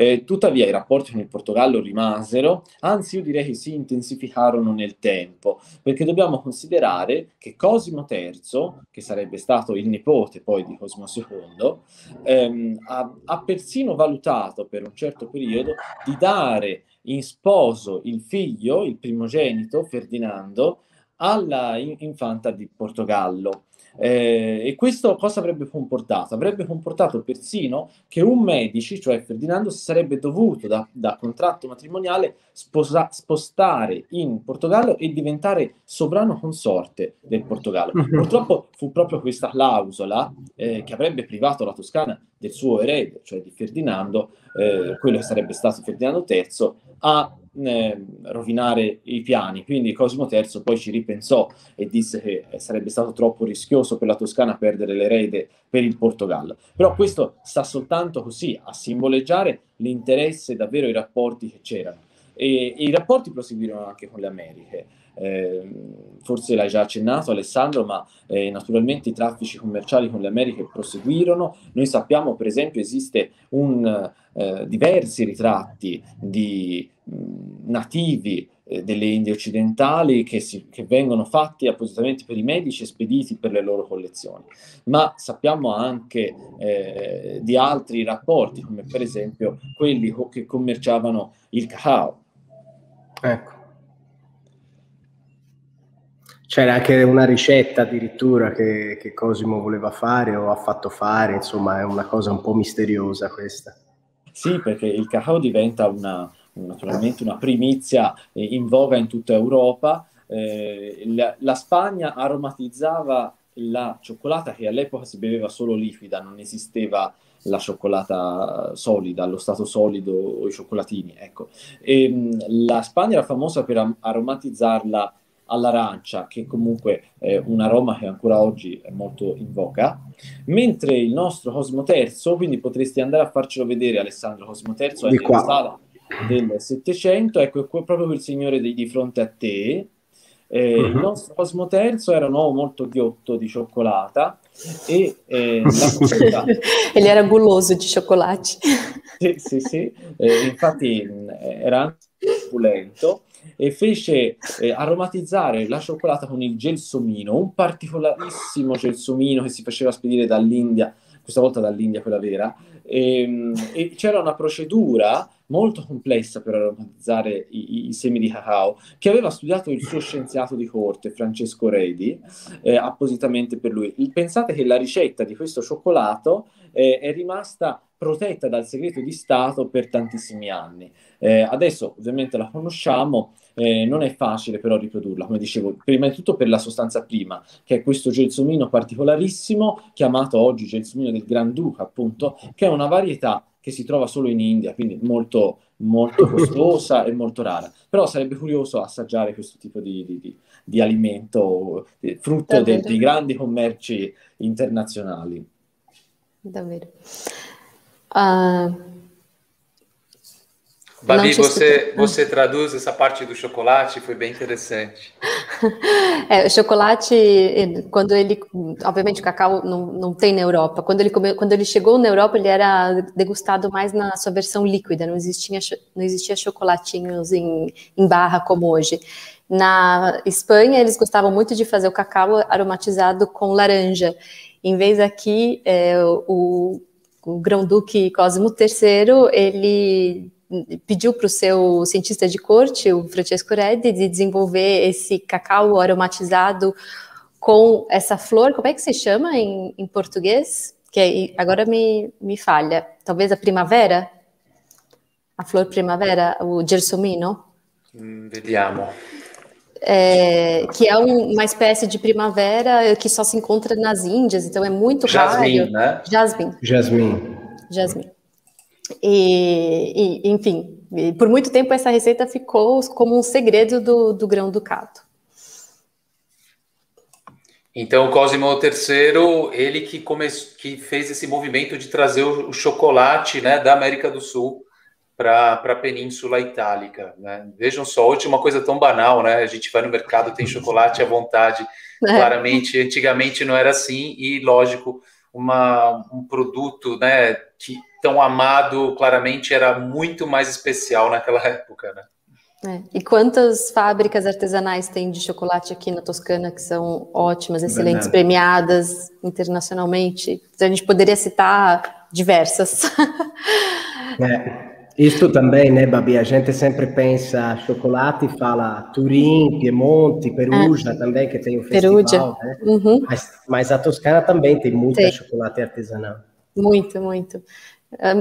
Eh, tuttavia i rapporti con il Portogallo rimasero, anzi io direi che si intensificarono nel tempo, perché dobbiamo considerare che Cosimo III, che sarebbe stato il nipote poi di Cosimo II, ehm, ha, ha persino valutato per un certo periodo di dare in sposo il figlio, il primogenito, Ferdinando, alla infanta di Portogallo. Eh, e questo cosa avrebbe comportato? Avrebbe comportato persino che un medici, cioè Ferdinando, si sarebbe dovuto da, da contratto matrimoniale sposa, spostare in Portogallo e diventare sovrano consorte del Portogallo. Mhm. Purtroppo fu proprio questa clausola eh, che avrebbe privato la Toscana del suo erede, cioè di Ferdinando, eh, quello che sarebbe stato Ferdinando III, a eh, rovinare i piani. Quindi Cosimo III poi ci ripensò e disse che sarebbe stato troppo rischioso per la Toscana perdere l'erede per il Portogallo. Però questo sta soltanto così a simboleggiare l'interesse davvero ai rapporti che c'erano. E, e i rapporti proseguirono anche con le Americhe. Eh, forse l'hai già accennato Alessandro, ma eh, naturalmente i traffici commerciali con le Americhe proseguirono. Noi sappiamo, per esempio, esiste un, eh, diversi ritratti di mh, nativi eh, delle Indie occidentali che, si, che, vengono fatti appositamente per i medici e spediti per le loro collezioni. Ma sappiamo anche eh, di altri rapporti, come per esempio quelli co- che commerciavano il cacao. Ecco. C'era anche una ricetta addirittura che, che, Cosimo voleva fare o ha fatto fare, insomma è una cosa un po' misteriosa questa. Sì, perché il cacao diventa una, naturalmente una primizia in voga in tutta Europa. Eh, la, la, Spagna aromatizzava la cioccolata che all'epoca si beveva solo liquida, non esisteva la cioccolata solida, lo stato solido o i cioccolatini. Ecco. E, la Spagna era famosa per aromatizzarla all'arancia, che comunque è un aroma che ancora oggi è molto in voga, mentre il nostro Cosmo III, quindi potresti andare a farcelo vedere Alessandro Cosmo III, è nella sala del Settecento, ecco proprio il signore di, di fronte a te, eh, uh-huh. Il mhm. nostro Cosmo III era un uomo molto ghiotto di cioccolata e eh, *laughs* la Ele era guloso di cioccolati. Sì, sì, sì. Eh, infatti era anche opulento e fece eh, aromatizzare la cioccolata con il gelsomino, un particolarissimo gelsomino che si faceva spedire dall'India, questa volta dall'India quella vera, e, ehm, e c'era una procedura molto complessa per aromatizzare i, i, semi di cacao, che aveva studiato il suo scienziato di corte, Francesco Redi, eh, appositamente per lui. Pensate che la ricetta di questo cioccolato eh, è rimasta protetta dal segreto di Stato per tantissimi anni. Eh, adesso ovviamente la conosciamo, eh, non è facile però riprodurla, come dicevo, prima di tutto per la sostanza prima, che è questo gelsomino particolarissimo, chiamato oggi gelsomino del Granduca, appunto, che è una varietà che si trova solo in India, quindi molto, molto *laughs* costosa e molto rara. Però sarebbe curioso assaggiare questo tipo di, di, di alimento, frutto de, dei grandi commerci internazionali. Davvero. Uh, Babi, você, você traduz essa parte do chocolate, foi bem interessante. *laughs* É, o chocolate, quando ele, obviamente o cacau não, não tem na Europa, quando ele, come, quando ele chegou na Europa, ele era degustado mais na sua versão líquida, não existia, não existia chocolatinhos em, em barra como hoje. Na Espanha, eles gostavam muito de fazer o cacau aromatizado com laranja. Em vez aqui, é, o, o grão-duque Cosimo III, ele pediu para o seu cientista de corte, o Francesco Redi, de desenvolver esse cacau aromatizado com essa flor, como é que se chama em, em português? Que agora me, me falha. Talvez a primavera? A flor primavera, o gersomino? Hum, vediamo. É, que é um, uma espécie de primavera que só se encontra nas Índias, então é muito Jasmine, raro. Né? Jasmine. Jasmine. Jasmine. E, e, enfim, por muito tempo essa receita ficou como um segredo do, do grão ducato. Então, o Cosimo III, ele que, come... que fez esse movimento de trazer o, chocolate né, da América do Sul para a Península Itálica. Né? Vejam só, hoje uma coisa tão banal, né? A gente vai no mercado, tem chocolate à vontade. *laughs* É. Claramente, antigamente não era assim, e lógico, uma, um produto né, que tão amado, claramente era muito mais especial naquela época, né? É. E quantas fábricas artesanais tem de chocolate aqui na Toscana que são ótimas, excelentes, Verdade. premiadas internacionalmente? A gente poderia citar diversas. *laughs* É. Isto também, né, Babi? A gente sempre pensa chocolate e fala Turim, Piemonte, Perugia é. também, que tem o festival, né? Uhum. Mas, mas, a Toscana também tem muita tem. chocolate artesanal. Muito, muito.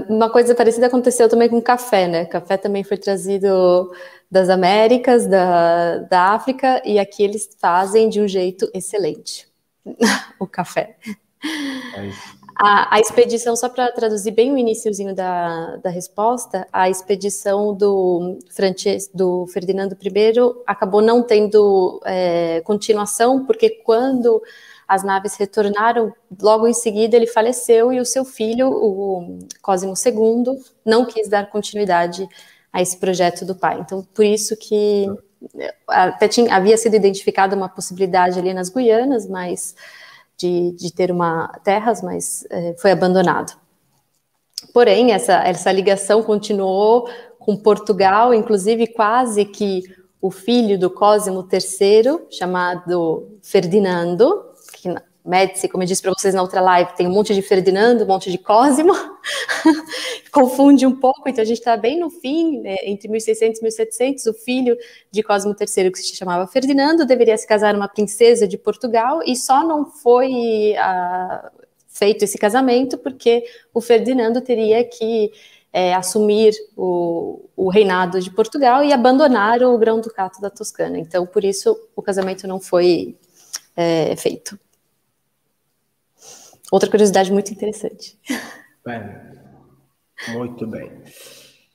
Uma coisa parecida aconteceu também com café, né? Café também foi trazido das Américas, da, da África, e aqui eles fazem de um jeito excelente *laughs* o café. É a, a, expedição, só para traduzir bem o iníciozinho da, da resposta, a expedição do, do Ferdinando I acabou não tendo é, continuação, porque quando as naves retornaram, logo em seguida ele faleceu e o seu filho, o Cosimo II, não quis dar continuidade a esse projeto do pai. Então, por isso que até tinha, havia sido identificada uma possibilidade ali nas Guianas, mas de, de ter uma terras, mas é, foi abandonado. Porém, essa, essa ligação continuou com Portugal, inclusive quase que o filho do Cosimo III, chamado Ferdinando, que Médici, como eu disse para vocês na outra live, tem um monte de Ferdinando, um monte de Cosimo, *laughs* confunde um pouco, então a gente está bem no fim, né, entre 1600 e 1700, o filho de Cosimo III, que se chamava Ferdinando, deveria se casar uma princesa de Portugal, e só não foi uh, feito esse casamento porque o Ferdinando teria que é, assumir o, o, reinado de Portugal e abandonar o grão-ducato da Toscana. Então, por isso, o casamento não foi é, feito. Outra curiosidade muito interessante. Bene, molto bene.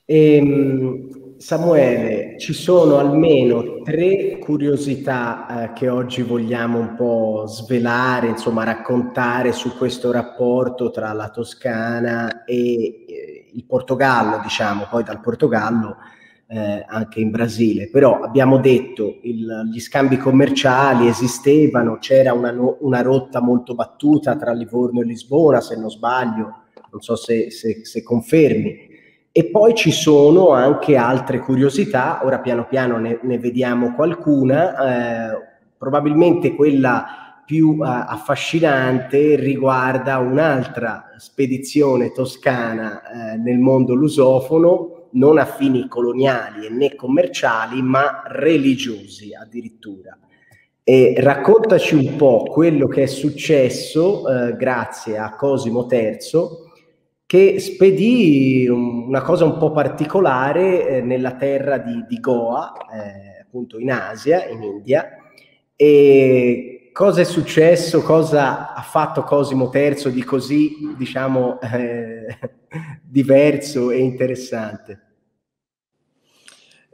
Ehm, Samuele, ci sono almeno tre curiosità eh, che oggi vogliamo un po' svelare, insomma raccontare su questo rapporto tra la Toscana e eh, il Portogallo, diciamo, poi dal Portogallo eh, anche in Brasile, però abbiamo detto il, gli scambi commerciali esistevano, c'era una, una, rotta molto battuta tra Livorno e Lisbona, se non sbaglio, non so se, se, se confermi. E poi ci sono anche altre curiosità, ora piano piano ne, ne vediamo qualcuna, eh, probabilmente quella più uh, affascinante riguarda un'altra spedizione toscana eh, nel mondo lusofono, non a fini coloniali e né commerciali, ma religiosi addirittura. E raccontaci un po' quello che è successo eh, grazie a Cosimo III che spedì una cosa un po' particolare eh, nella terra di, di Goa, eh, appunto in Asia, in India. E cosa è successo? Cosa ha fatto Cosimo III di così, diciamo, eh, diverso e interessante?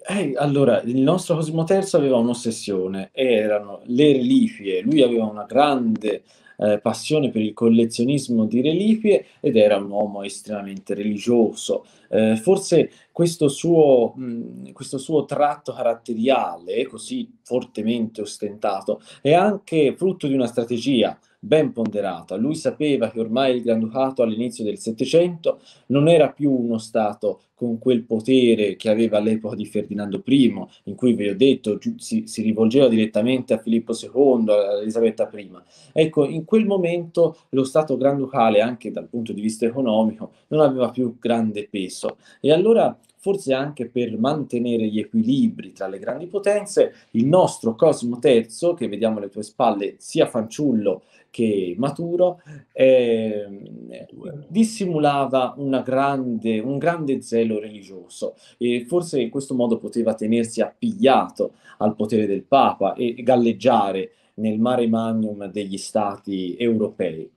Eh, allora, il nostro Cosimo III aveva un'ossessione, erano le reliquie, lui aveva una grande eh, passione per il collezionismo di reliquie ed era un uomo estremamente religioso. Eh, forse questo suo, mh, questo suo tratto caratteriale, così fortemente ostentato, è anche frutto di una strategia ben ponderata. Lui sapeva che ormai il Granducato all'inizio del Settecento non era più uno Stato con quel potere che aveva all'epoca di Ferdinando I, in cui vi ho detto si, si rivolgeva direttamente a Filippo II, a Elisabetta I. Ecco, in quel momento lo Stato Granducale, anche dal punto di vista economico, non aveva più grande peso. E allora forse anche per mantenere gli equilibri tra le grandi potenze, il nostro Cosimo III, che vediamo alle tue spalle, sia fanciullo che maturo, eh, dissimulava grande, un grande zelo religioso e forse in questo modo poteva tenersi appigliato al potere del Papa e galleggiare nel mare magnum degli stati europei.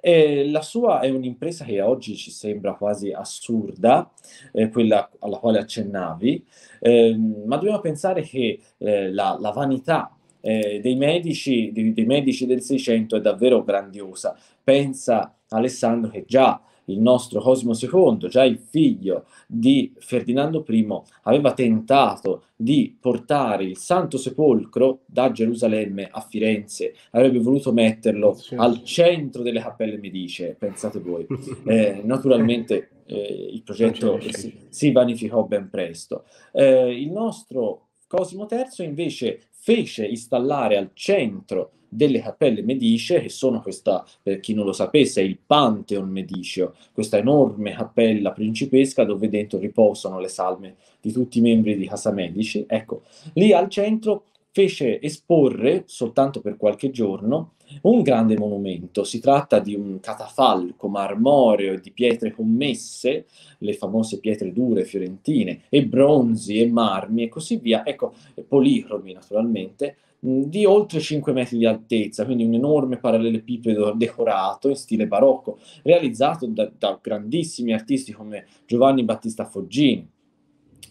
E la sua è un'impresa che oggi ci sembra quasi assurda, eh, quella alla quale accennavi, eh, ma dobbiamo pensare che eh, la, la, vanità eh, dei medici, dei, dei medici del Seicento è davvero grandiosa. Pensa Alessandro che già il nostro Cosimo II, già il figlio di Ferdinando I, aveva tentato di portare il Santo Sepolcro da Gerusalemme a Firenze, avrebbe voluto metterlo sì. al centro delle cappelle Medice, pensate voi. *laughs* Eh, naturalmente eh, il progetto si, si, vanificò ben presto. Eh, il nostro Cosimo III invece fece installare al centro delle cappelle Medice, che sono questa, per chi non lo sapesse, il Pantheon Medicio, questa enorme cappella principesca dove dentro riposano le salme di tutti i membri di Casa Medici. Ecco, lì al centro fece esporre, soltanto per qualche giorno, un grande monumento. Si tratta di un catafalco marmoreo di pietre commesse, le famose pietre dure fiorentine, e bronzi e marmi e così via, ecco, policromi naturalmente, di oltre 5 metri di altezza, quindi un enorme parallelepipedo decorato in stile barocco, realizzato da, da grandissimi artisti come Giovanni Battista Foggini.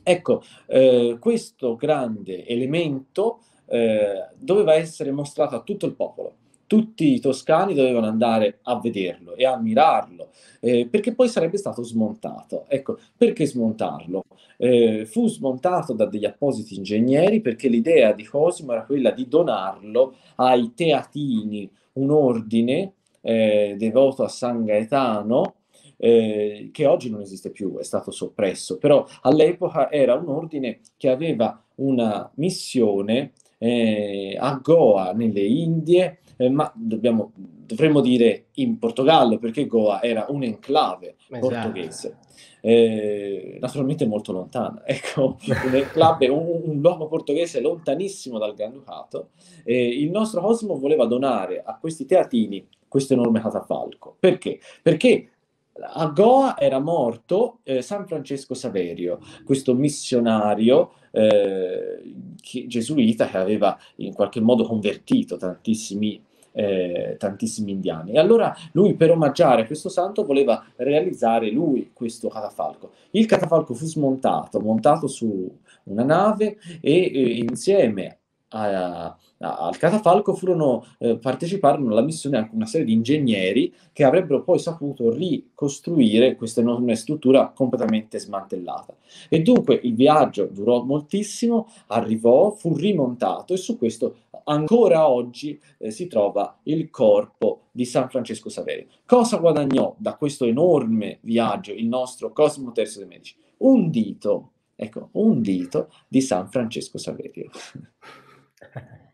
Ecco, eh, questo grande elemento eh, doveva essere mostrato a tutto il popolo tutti i toscani dovevano andare a vederlo e ammirarlo, eh, perché poi sarebbe stato smontato. Ecco, perché smontarlo? Eh, fu smontato da degli appositi ingegneri perché l'idea di Cosimo era quella di donarlo ai Teatini, un ordine eh, devoto a San Gaetano, eh, che oggi non esiste più, è stato soppresso, però all'epoca era un ordine che aveva una missione eh, a Goa, nelle Indie, eh, ma dobbiamo, dovremmo dire in Portogallo, perché Goa era un enclave esatto. portoghese. Eh, naturalmente molto lontana, *laughs* ecco, un enclave, un, un, luogo portoghese lontanissimo dal Granducato. Eh, il nostro Cosimo voleva donare a questi teatini questo enorme catafalco. Perché? Perché a Goa era morto eh, San Francesco Saverio, questo missionario eh, che, gesuita che aveva in qualche modo convertito tantissimi, eh, tantissimi indiani. E allora lui per omaggiare questo santo voleva realizzare lui questo catafalco. Il catafalco fu smontato, montato su una nave e insieme a, al catafalco furono, eh, parteciparono alla missione una serie di ingegneri che avrebbero poi saputo ricostruire questa enorme struttura completamente smantellata. E dunque il viaggio durò moltissimo, arrivò, fu rimontato e su questo ancora oggi eh, si trova il corpo di San Francesco Saverio. Cosa guadagnò da questo enorme viaggio il nostro Cosimo III dei Medici? un dito, ecco, un dito di San Francesco Saverio. *laughs*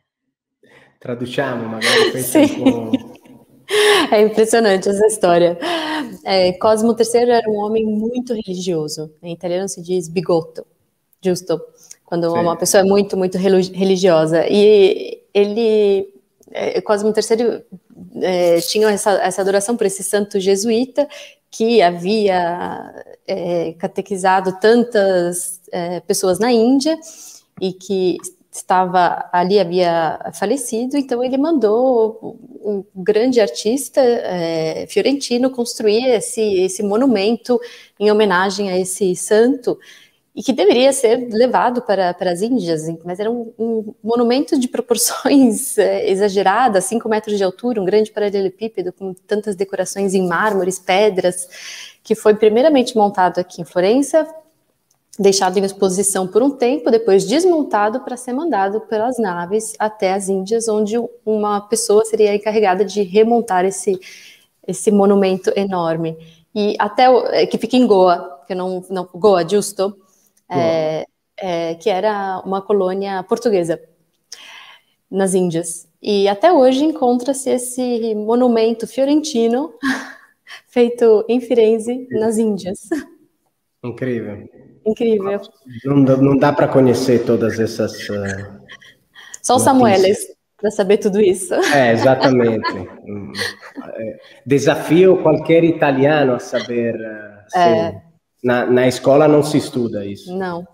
Traduciamo magari *laughs* questo sì. È impressionante essa história. É, Cosmo III era um homem muito religioso. Em italiano se diz bigotto, giusto? Quando Sim. uma pessoa é muito, muito religiosa. E ele, é, Cosmo III é, tinha essa, essa adoração por esse santo jesuíta que havia é, catequizado tantas é, pessoas na Índia e que estava ali havia falecido, então ele mandou um grande artista é, fiorentino construir esse, esse monumento em homenagem a esse santo e que deveria ser levado para, para as Índias, mas era um, um monumento de proporções *laughs* é, exageradas, 5 metros de altura, um grande paralelepípedo com tantas decorações em mármores, pedras, que foi primeiramente montado aqui em Florença, deixado em exposição por um tempo, depois desmontado para ser mandado pelas naves até as Índias, onde uma pessoa seria encarregada de remontar esse, esse monumento enorme. E até é, que fica em Goa, que não, não Goa, justo, é, é, que era uma colônia portuguesa nas Índias. E até hoje encontra-se esse monumento fiorentino *laughs* feito em Firenze, nas Índias. Incrível. Incrível. Não, não dá para conhecer todas essas. Uh, Só o Samueles para saber tudo isso. É, exatamente. Desafio qualquer italiano a saber. Uh, é. na, na escola non si studia isso. Não.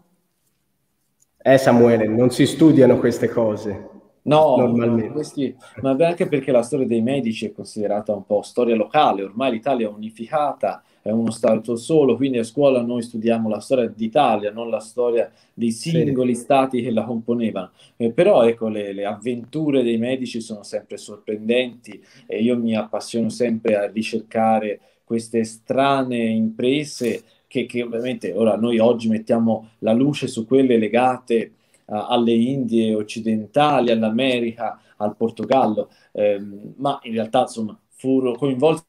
Eh, Samuele, non si studiano queste cose. No, normalmente. Questi, ma anche perché la storia dei medici è considerata un po' storia locale, ormai l'Italia è unificata, è uno Stato solo, quindi a scuola noi studiamo la storia d'Italia, non la storia dei singoli sì. stati che la componevano. Eh, però ecco, le, le, avventure dei medici sono sempre sorprendenti e io mi appassiono sempre a ricercare queste strane imprese che, che ovviamente ora noi oggi mettiamo la luce su quelle legate alle Indie occidentali, all'America, al Portogallo, ehm, ma in realtà insomma furono coinvolti.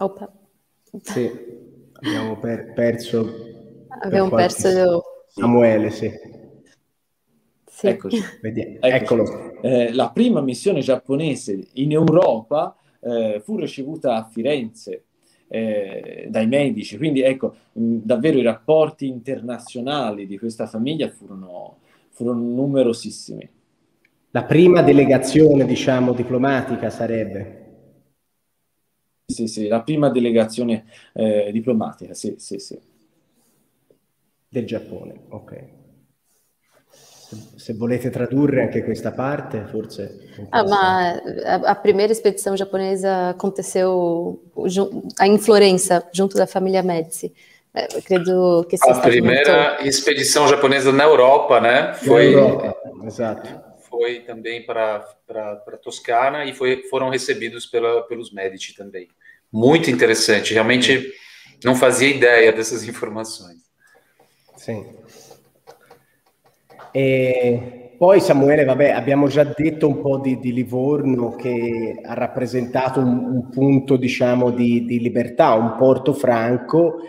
Opa. Sì, abbiamo per- perso. Abbiamo per perso Samuele, sì. sì. Eccoci. Eccoci. Eccolo. Eh, la prima missione giapponese in Europa eh, fu ricevuta a Firenze eh, dai medici. Quindi ecco, mh, davvero i rapporti internazionali di questa famiglia furono, furono numerosissimi. La prima delegazione, diciamo, diplomatica sarebbe? Sì, sì, la prima delegazione eh, diplomatica, sì, sì, sì. Del Giappone, ok. Se volete tradurre anche questa parte, forse. Ah, ma a, a, primeira expedição japonesa aconteceu em Florença, junto da família Médici. credo que a primeira muito... expedição japonesa na Europa, né? Foi, Europa, exato. Foi também para para Toscana e foi, foram recebidos pela, pelos Medici também. Muito interessante. Realmente não fazia ideia dessas informações. Sim. E poi Samuele, vabbè, abbiamo già detto un po' di, di Livorno che ha rappresentato un, un punto, diciamo, di, di, libertà, un porto franco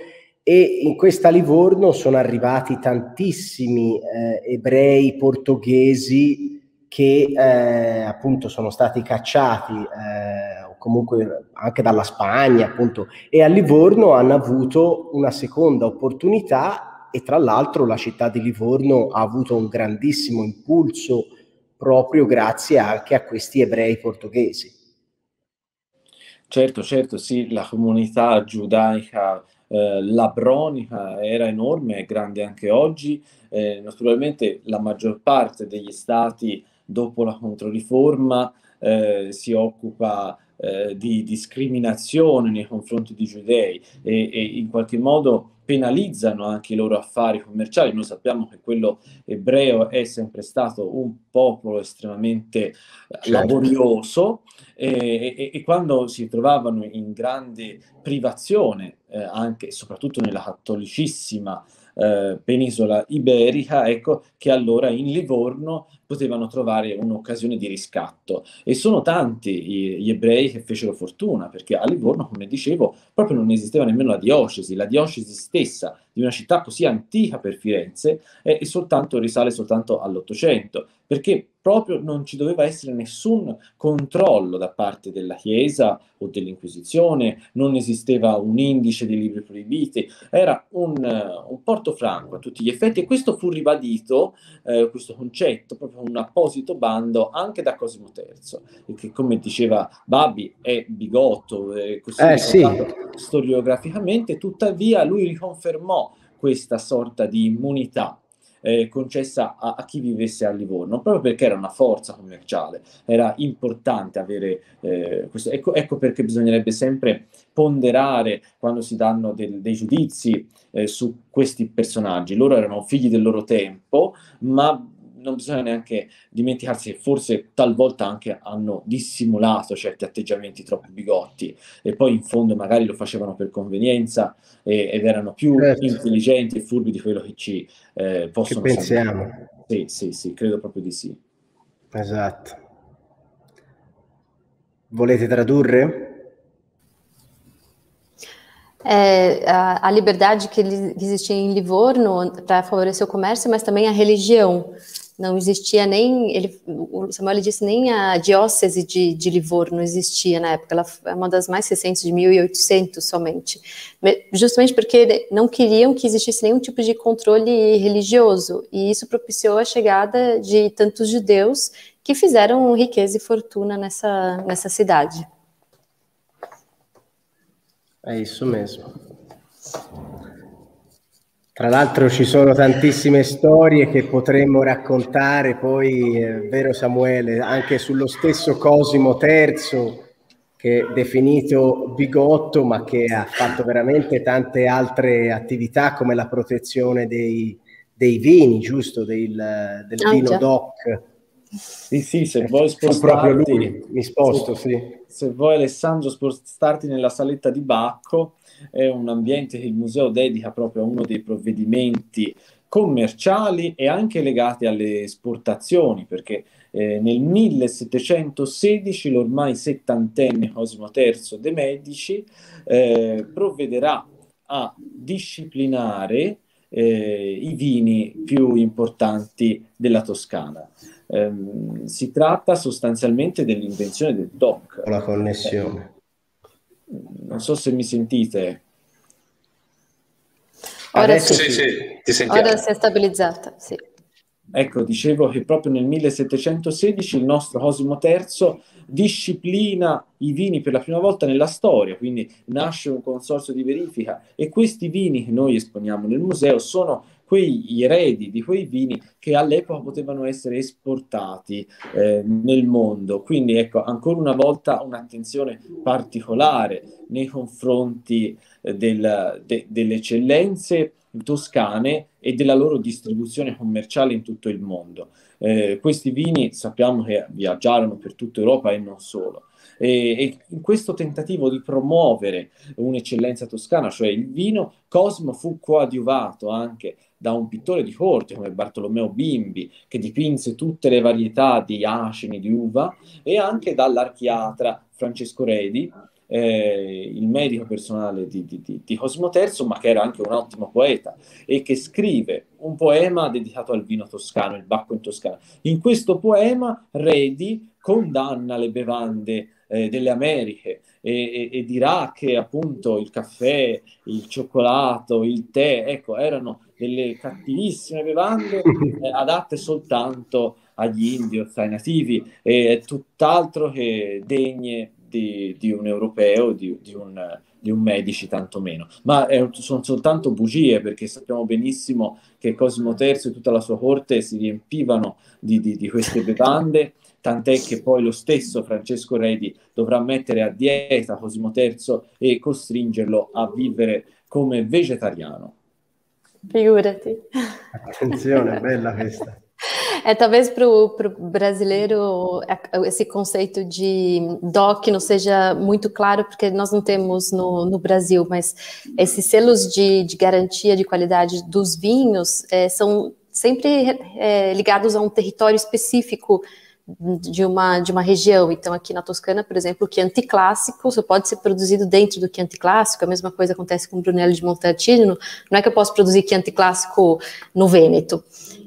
e in questa Livorno sono arrivati tantissimi eh, ebrei portoghesi che eh, appunto sono stati cacciati eh, comunque anche dalla Spagna appunto e a Livorno hanno avuto una seconda opportunità e tra l'altro la città di Livorno ha avuto un grandissimo impulso proprio grazie anche a questi ebrei portoghesi. Certo, certo, sì, la comunità giudaica eh, labronica era enorme, è grande anche oggi. Eh, naturalmente la maggior parte degli stati dopo la Controriforma eh, si occupa eh, di discriminazione nei confronti di giudei e, e in qualche modo penalizzano anche i loro affari commerciali. Noi sappiamo che quello ebreo è sempre stato un popolo estremamente certo. laborioso e, e, e, quando si trovavano in grande privazione, eh, anche e soprattutto nella cattolicissima eh, penisola iberica, ecco, che allora in Livorno potevano trovare un'occasione di riscatto. E sono tanti gli ebrei che fecero fortuna, perché a Livorno, come dicevo, proprio non esisteva nemmeno la diocesi, la diocesi stessa di una città così antica per Firenze è, è soltanto, risale soltanto all'Ottocento, perché proprio non ci doveva essere nessun controllo da parte della Chiesa o dell'Inquisizione, non esisteva un indice di libri proibiti, era un, un porto franco a tutti gli effetti e questo fu ribadito, eh, questo concetto, proprio un apposito bando anche da Cosimo III, che come diceva Babi è bigotto, è così eh, sì. storiograficamente, tuttavia lui riconfermò questa sorta di immunità eh, concessa a, a, chi vivesse a Livorno, proprio perché era una forza commerciale, era importante avere eh, questo. Ecco, ecco, perché bisognerebbe sempre ponderare quando si danno del, dei giudizi eh, su questi personaggi. Loro erano figli del loro tempo, ma non bisogna neanche dimenticarsi che forse talvolta anche hanno dissimulato certi atteggiamenti troppo bigotti e poi in fondo magari lo facevano per convenienza e, ed erano più certo. intelligenti e furbi di quello che ci eh, possono che pensiamo. Sapere. Sì, sì, sì, credo proprio di sì. Esatto. Volete tradurre? É, a, a, liberdade que existia em Livorno para favorecer o comércio, mas também a religião. Não existia nem, ele, o Samuel disse, nem a diocese de, de Livorno existia na época, ela é uma das mais recentes, de 1800 somente, justamente porque não queriam que existisse nenhum tipo de controle religioso, e isso propiciou a chegada de tantos judeus que fizeram riqueza e fortuna nessa, nessa cidade. É isso mesmo. Tra l'altro ci sono tantissime storie che potremmo raccontare poi, eh, vero Samuele, anche sullo stesso Cosimo III che è definito bigotto ma che ha fatto veramente tante altre attività come la protezione dei, dei vini, giusto? Del, del ah, vino già. DOC. Sì, sì, se vuoi spostarti... Proprio lui, mi sposto, se, sì. Se vuoi Alessandro spostarti nella saletta di Bacco, è un ambiente che il museo dedica proprio a uno dei provvedimenti commerciali e anche legati alle esportazioni, perché eh, nel 1716 l'ormai settantenne Cosimo III de' Medici eh, provvederà a disciplinare eh, i vini più importanti della Toscana. Eh, si tratta sostanzialmente dell'invenzione del DOC. La connessione non so se mi sentite. Ora Adesso sì, sì, ti sentiamo. Ora si è stabilizzata, sì. Ecco, dicevo che proprio nel 1716 il nostro Cosimo III disciplina i vini per la prima volta nella storia, quindi nasce un consorzio di verifica e questi vini che noi esponiamo nel museo sono quegli eredi di quei vini che all'epoca potevano essere esportati eh, nel mondo. Quindi ecco, ancora una volta un'attenzione particolare nei confronti eh, del, de, delle eccellenze toscane e della loro distribuzione commerciale in tutto il mondo. Eh, questi vini sappiamo che viaggiarono per tutta Europa e non solo. E, in questo tentativo di promuovere un'eccellenza toscana, cioè il vino, Cosmo fu coadiuvato anche da un pittore di corte come Bartolomeo Bimbi, che dipinse tutte le varietà di acini di uva, e anche dall'archiatra Francesco Redi, eh, il medico personale di, di, di, Cosimo III, ma che era anche un ottimo poeta e che scrive un poema dedicato al vino toscano, il Bacco in Toscana. In questo poema Redi condanna le bevande eh, delle Americhe e, e, e, dirà che appunto il caffè, il cioccolato, il tè, ecco, erano delle cattivissime bevande *laughs* eh, adatte soltanto agli indios, ai nativi, e tutt'altro che degne di, di un europeo, di, di, un, di un medici tantomeno. Ma è, sono soltanto bugie perché sappiamo benissimo che Cosimo III e tutta la sua corte si riempivano di, di, di queste bevande, tant'è che poi lo stesso Francesco Redi dovrà mettere a dieta Cosimo III e costringerlo a vivere come vegetariano. Figurati. Attenzione, bella questa. É, *laughs* talvez para o brasileiro esse conceito de DOC não seja muito claro, porque nós não temos no, no Brasil, mas esses selos de, de garantia de qualidade dos vinhos é, são sempre é, ligados a um território específico de uma, de uma região. Então, aqui na Toscana, por exemplo, o Chianti clássico só pode ser produzido dentro do Chianti clássico. A mesma coisa acontece com o Brunello de Montalcino. Não é que eu posso produzir Chianti clássico no Vêneto.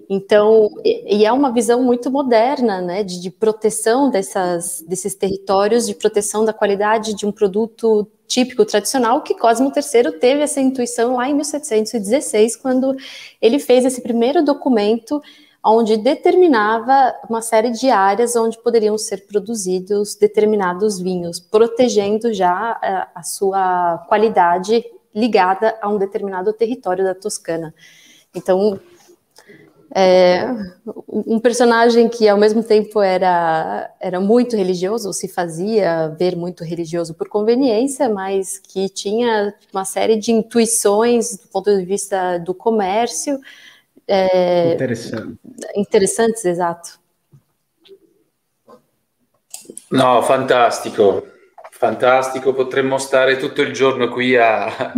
Então, e é uma visão muito moderna, né, de, de proteção dessas, desses territórios, de proteção da qualidade de um produto típico, tradicional, que Cosmo III teve essa intuição lá em 1716, quando ele fez esse primeiro documento onde determinava uma série de áreas onde poderiam ser produzidos determinados vinhos, protegendo já a, a sua qualidade ligada a um determinado território da Toscana. Então, é, um personagem que ao mesmo tempo era, era muito religioso, se fazia ver muito religioso por conveniência, mas que tinha uma série de intuições do ponto de vista do comércio, é, Interessante. esatto. No, fantastico, fantastico, potremmo stare tutto il giorno qui a,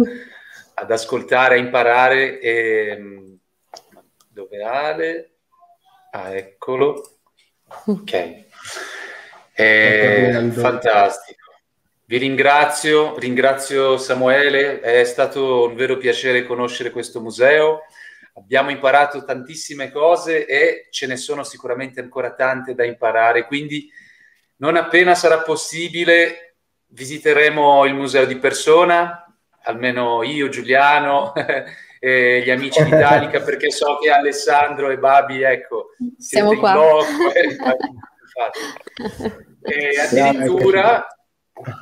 ad ascoltare, a imparare. E, dove Ale? Ah, eccolo. Ok. È fantastico. Vi ringrazio, ringrazio Samuele, è stato un vero piacere conoscere questo museo. Abbiamo imparato tantissime cose e ce ne sono sicuramente ancora tante da imparare, quindi non appena sarà possibile visiteremo il museo di persona, almeno io, Giuliano *laughs* e gli amici di Italica, perché so che Alessandro e Babi, ecco, siamo qua. Blocco, e, *laughs* e addirittura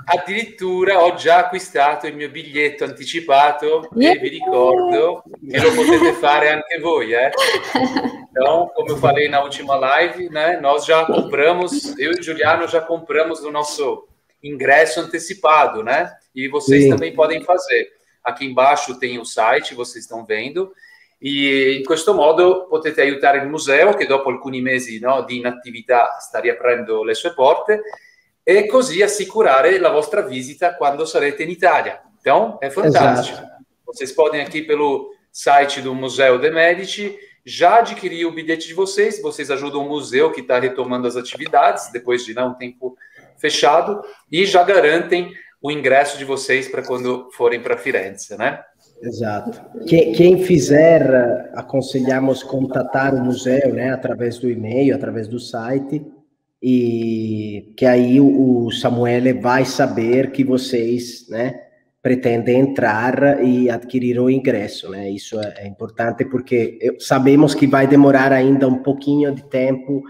Addirittura ho già acquistato il mio biglietto anticipato yeah. e vi ricordo che lo potete fare anche voi, eh? *laughs* Então, como eu falei na última live, né, nós já compramos, eu e o Juliano já compramos o nosso ingresso antecipado, né? E vocês Sim. também podem fazer. Aqui embaixo tem o site, vocês estão vendo. E in questo modo potete aiutare il museo che dopo alcuni mesi no, di inattività sta riaprendo le sue porte e così assicurare la vostra visita quando sarete in Italia. Então, é fantástico. Exato. Vocês podem aqui pelo site do Museu de Medici já adquirir o bilhete de vocês, vocês ajudam o museu que está retomando as atividades depois de não um tempo fechado e já garantem o ingresso de vocês para quando forem para Firenze, né? Exato. Quem fizer, aconselhamos contatar o museu, né, através do e-mail, através do site, e que aí o, Samuel vai saber que vocês, né, pretendem entrar e adquirir o ingresso, né? Isso é, é importante porque sabemos que vai demorar ainda um pouquinho de tempo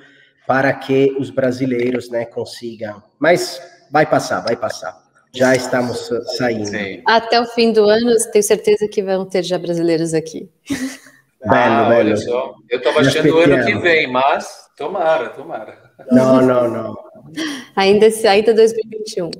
para que os brasileiros, né, consigam. Mas vai passar, vai passar. Já estamos saindo. Sim. Até o fim do ano, tenho certeza que vão ter já brasileiros aqui. *laughs* Ah, belo, olha só. Eu estava achando o ano que vem, mas tomara, tomara. No, no, no. Ainda, ainda 2021.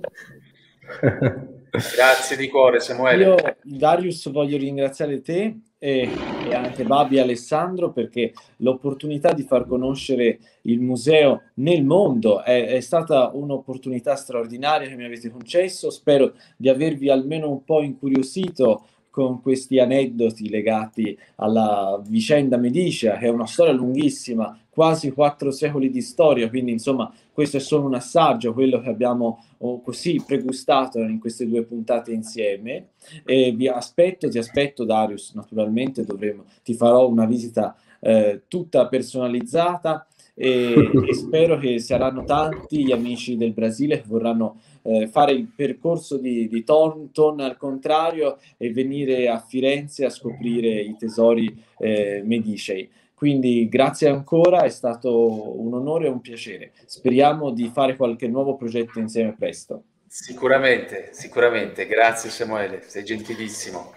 Grazie di cuore Samuele. Io Darius voglio ringraziare te e, e, anche Babi e Alessandro perché l'opportunità di far conoscere il museo nel mondo è, è, stata un'opportunità straordinaria che mi avete concesso. Spero di avervi almeno un po' incuriosito con questi aneddoti legati alla vicenda Medicia, che è una storia lunghissima, quasi quattro secoli di storia, quindi insomma questo è solo un assaggio, quello che abbiamo oh, così pregustato in queste due puntate insieme. E vi aspetto, ti aspetto Darius, naturalmente dovremo, ti farò una visita eh, tutta personalizzata e, e, spero che saranno tanti gli amici del Brasile che vorranno eh, fare il percorso di, di Thornton al contrario e venire a Firenze a scoprire i tesori eh, medicei. Quindi grazie ancora, è stato un onore e un piacere. Speriamo di fare qualche nuovo progetto insieme presto. Sicuramente, sicuramente. Grazie Samuele, sei gentilissimo.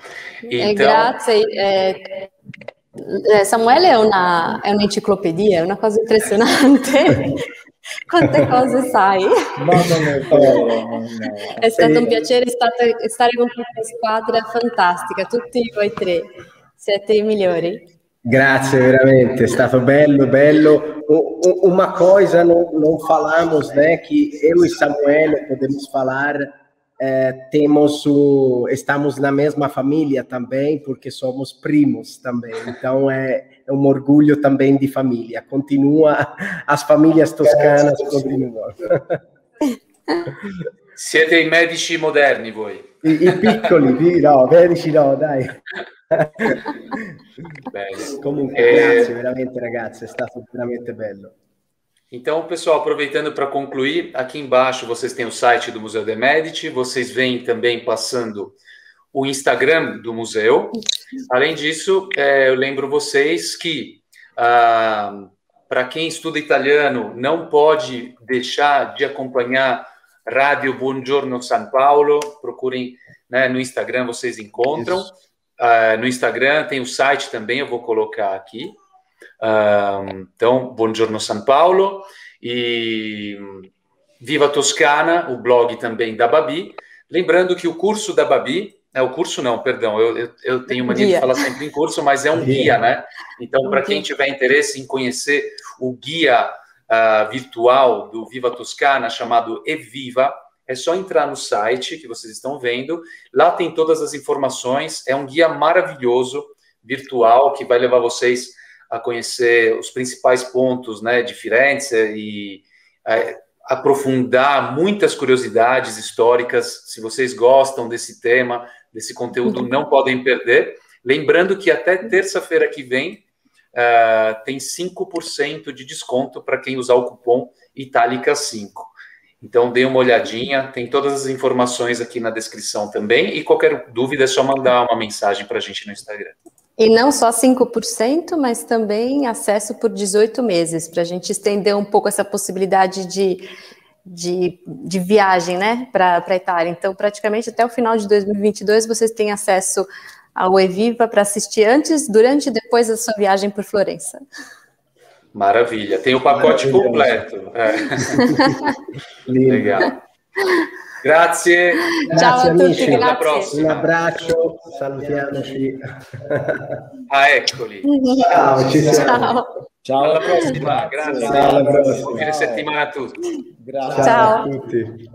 Eh, grazie. Eh, eh, Samuele è, una, è un'enciclopedia, è una cosa impressionante. *laughs* Quante cose sai? Ma non *laughs* è stato un piacere stare, con questa squadra fantastica, tutti voi tre. Siete i migliori. Grazie, veramente, è stato bello, bello. Uma coisa não, não falamos, né, que eu e Samuel podemos falar, é, temos o, estamos na mesma família também, porque somos primos também. Então é um orgulho também de família. Continua, as famílias toscanas continuam. Siete i medici moderni voi. I, i piccoli, no, medici no, dai. Comunque, é... grazie veramente ragazzi, è stato veramente bello. Então, pessoal, aproveitando para concluir, aqui embaixo vocês têm o site do Museu de Medici, vocês veem também passando o Instagram do museu. Além disso, é, eu lembro vocês que ah, para quem estuda italiano não pode deixar de acompanhar Rádio Buongiorno São Paulo. Procurem né, no Instagram, vocês encontram. Uh, no Instagram tem o site também, eu vou colocar aqui. Uh, então, Buongiorno São Paulo e Viva Toscana, o blog também da Babi. Lembrando que o curso da Babi, é o curso não, perdão, eu, eu, eu tenho mania guia. de falar sempre em curso, mas é um guia, guia né? Então, para quem tiver interesse em conhecer o guia uh, virtual do Viva Toscana, chamado Eviva, é só entrar no site que vocês estão vendo. Lá tem todas as informações. É um guia maravilhoso, virtual, que vai levar vocês a conhecer os principais pontos né, de Firenze e é, aprofundar muitas curiosidades históricas. Se vocês gostam desse tema, desse conteúdo, não podem perder. Lembrando que até terça-feira que vem uh, tem 5% de desconto para quem usar o cupom Itálica5. Então, dê uma olhadinha, tem todas as informações aqui na descrição também. E qualquer dúvida é só mandar uma mensagem para a gente no Instagram. E não só 5%, mas também acesso por 18 meses, para a gente estender um pouco essa possibilidade de, de, de viagem né, para a Itália. Então, praticamente até o final de 2022, vocês têm acesso ao Eviva para assistir antes, durante e depois da sua viagem por Florença. Maravilha, tem o pacote completo. É. *laughs* Legal. Grazie. Ciao a tutti, grazie. Alla prossima. Un abbraccio, salutiamoci. Ah, eccoli. Ciao, ci siamo. Ciao. Ciao. Alla prossima, grazie. Ciao, alla prossima. Buona settimana a tutti. Grazie Ciao. a tutti.